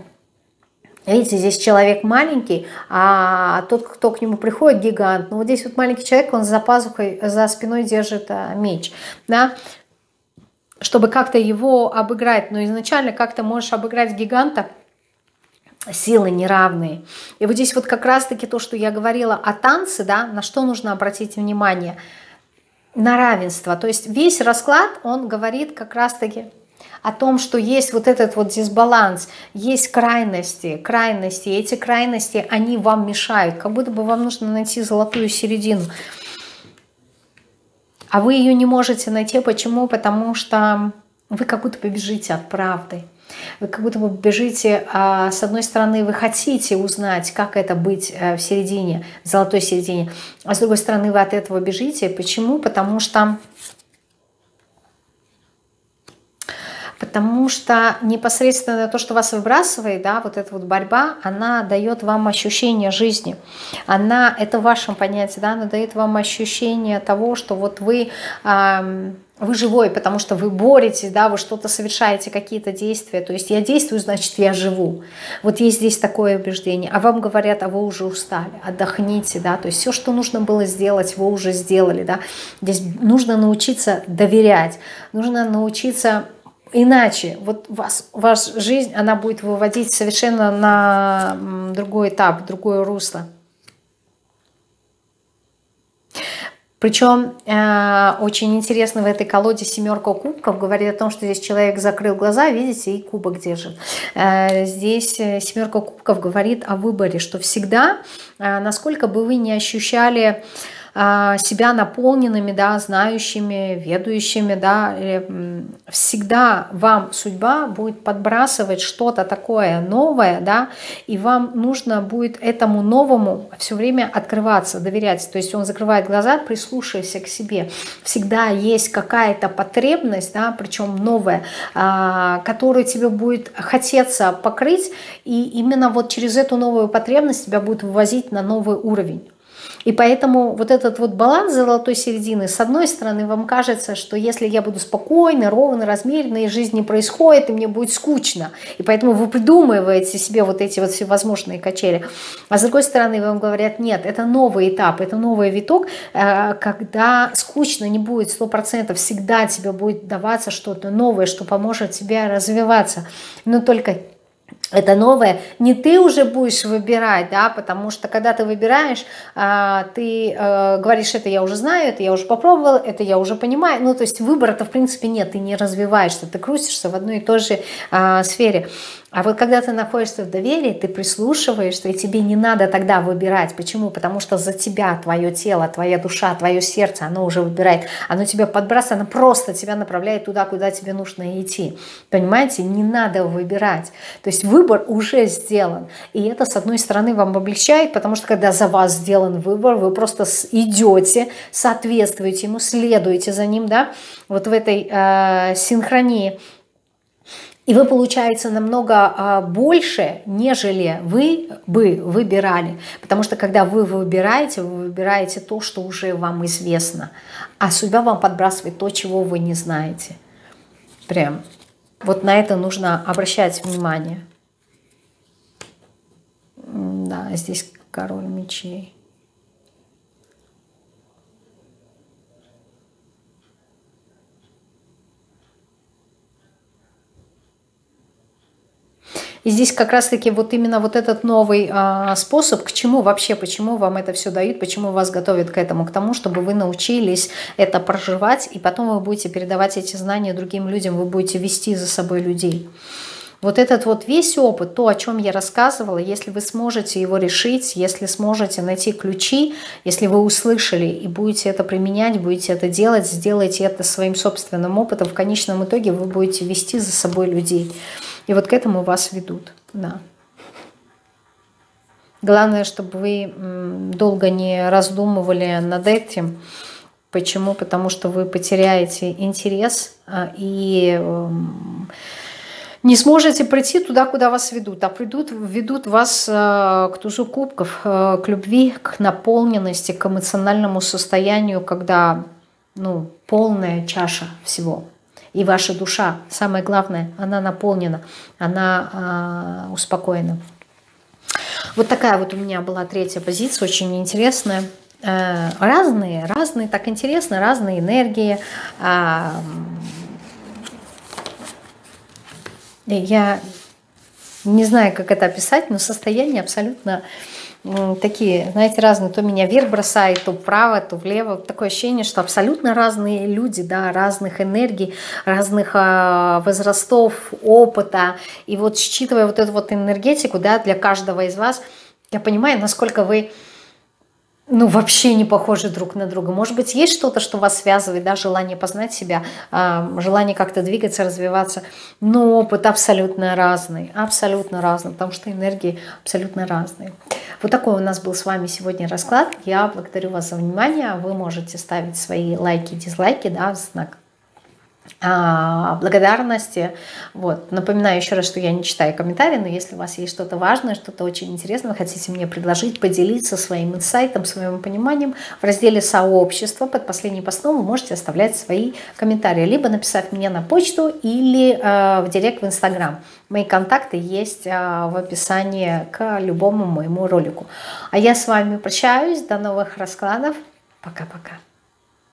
Видите, здесь человек маленький, а тот, кто к нему приходит, гигант. Но вот здесь вот маленький человек, он за пазухой, за спиной держит а, меч. Да? Чтобы как-то его обыграть. Но изначально как-то можешь обыграть гиганта, силы неравные. И вот здесь вот как раз-таки то, что я говорила о танце, да, на что нужно обратить внимание. На равенство. То есть весь расклад, он говорит как раз-таки о том, что есть вот этот вот дисбаланс, есть крайности, крайности, эти крайности, они вам мешают, как будто бы вам нужно найти золотую середину. А вы ее не можете найти, почему? Потому что вы как будто побежите от правды. Вы как будто бы бежите, а с одной стороны вы хотите узнать, как это быть э, в середине, в золотой середине, а с другой стороны вы от этого бежите. Почему? Потому что потому что непосредственно то, что вас выбрасывает, да, вот эта вот борьба, она дает вам ощущение жизни. Она, это в вашем понятии, да, она дает вам ощущение того, что вот вы... Эм, вы живой, потому что вы боретесь, да, вы что-то совершаете, какие-то действия. То есть я действую, значит, я живу. Вот есть здесь такое убеждение. А вам говорят, а вы уже устали, отдохните, да. То есть все, что нужно было сделать, вы уже сделали, да. Здесь нужно научиться доверять, нужно научиться Иначе вот вас, ваша жизнь, она будет выводить совершенно на другой этап, другое русло. Причем э, очень интересно в этой колоде семерка кубков говорит о том, что здесь человек закрыл глаза, видите, и кубок держит. Э, здесь э, семерка кубков говорит о выборе, что всегда, э, насколько бы вы не ощущали а, себя наполненными, да, знающими, ведущими, да, всегда вам судьба будет подбрасывать что-то такое новое, да, и вам нужно будет этому новому все время открываться, доверять. То есть он закрывает глаза, прислушивайся к себе. Всегда есть какая-то потребность, да, причем новая, а, которую тебе будет хотеться покрыть, и именно вот через эту новую потребность тебя будет вывозить на новый уровень. И поэтому вот этот вот баланс золотой середины, с одной стороны, вам кажется, что если я буду спокойно, ровно, размеренно, и жизнь не происходит, и мне будет скучно. И поэтому вы придумываете себе вот эти вот всевозможные качели. А с другой стороны, вам говорят, нет, это новый этап, это новый виток, э, когда скучно не будет 100%, всегда тебе будет даваться что-то новое, что поможет тебе развиваться. Но только это новое, не ты уже будешь выбирать, да, потому что когда ты выбираешь, а, ты э, говоришь, это я уже знаю, это я уже попробовал, это я уже понимаю, ну, то есть выбора-то в принципе нет, ты не развиваешься, ты крутишься в одной и той же а, сфере. А вот когда ты находишься в доверии, ты прислушиваешься, и тебе не надо тогда выбирать. Почему? Потому что за тебя твое тело, твоя душа, твое сердце, оно уже выбирает. Оно тебя подбрасывает, оно просто тебя направляет туда, куда тебе нужно идти. Понимаете? Не надо выбирать. То есть выбор уже сделан. И это, с одной стороны, вам облегчает, потому что когда за вас сделан выбор, вы просто идете, соответствуете ему, следуете за ним, да, вот в этой э, синхронии – и вы получаете намного а, больше, нежели вы бы выбирали. Потому что когда вы выбираете, вы выбираете то, что уже вам известно. А судьба вам подбрасывает то, чего вы не знаете. Прям. Вот на это нужно обращать внимание. Да, здесь король мечей. И здесь как раз-таки вот именно вот этот новый а, способ, к чему вообще, почему вам это все дают, почему вас готовят к этому, к тому, чтобы вы научились это проживать, и потом вы будете передавать эти знания другим людям, вы будете вести за собой людей. Вот этот вот весь опыт, то, о чем я рассказывала, если вы сможете его решить, если сможете найти ключи, если вы услышали и будете это применять, будете это делать, сделайте это своим собственным опытом, в конечном итоге вы будете вести за собой людей. И вот к этому вас ведут. Да. Главное, чтобы вы долго не раздумывали над этим. Почему? Потому что вы потеряете интерес а, и эм, не сможете прийти туда, куда вас ведут, а придут, ведут вас э, к тузу кубков, э, к любви, к наполненности, к эмоциональному состоянию, когда ну, полная чаша всего и ваша душа, самое главное, она наполнена, она э, успокоена. Вот такая вот у меня была третья позиция, очень интересная. Э, разные, разные, так интересно, разные энергии. Я не знаю, как это описать, но состояние абсолютно такие, знаете, разные. То меня вверх бросает, то вправо, то влево. Такое ощущение, что абсолютно разные люди, да, разных энергий, разных э, возрастов, опыта. И вот считывая вот эту вот энергетику, да, для каждого из вас, я понимаю, насколько вы ну, вообще не похожи друг на друга. Может быть, есть что-то, что вас связывает, да, желание познать себя, а, желание как-то двигаться, развиваться, но опыт абсолютно разный, абсолютно разный, потому что энергии абсолютно разные. Вот такой у нас был с вами сегодня расклад. Я благодарю вас за внимание. Вы можете ставить свои лайки, дизлайки, да, знак благодарности. Вот. Напоминаю еще раз, что я не читаю комментарии, но если у вас есть что-то важное, что-то очень интересное, хотите мне предложить, поделиться своим инсайтом, своим пониманием, в разделе «Сообщество» под последним постом вы можете оставлять свои комментарии, либо написать мне на почту или э, в директ в Инстаграм. Мои контакты есть э, в описании к любому моему ролику. А я с вами прощаюсь. До новых раскладов. Пока-пока.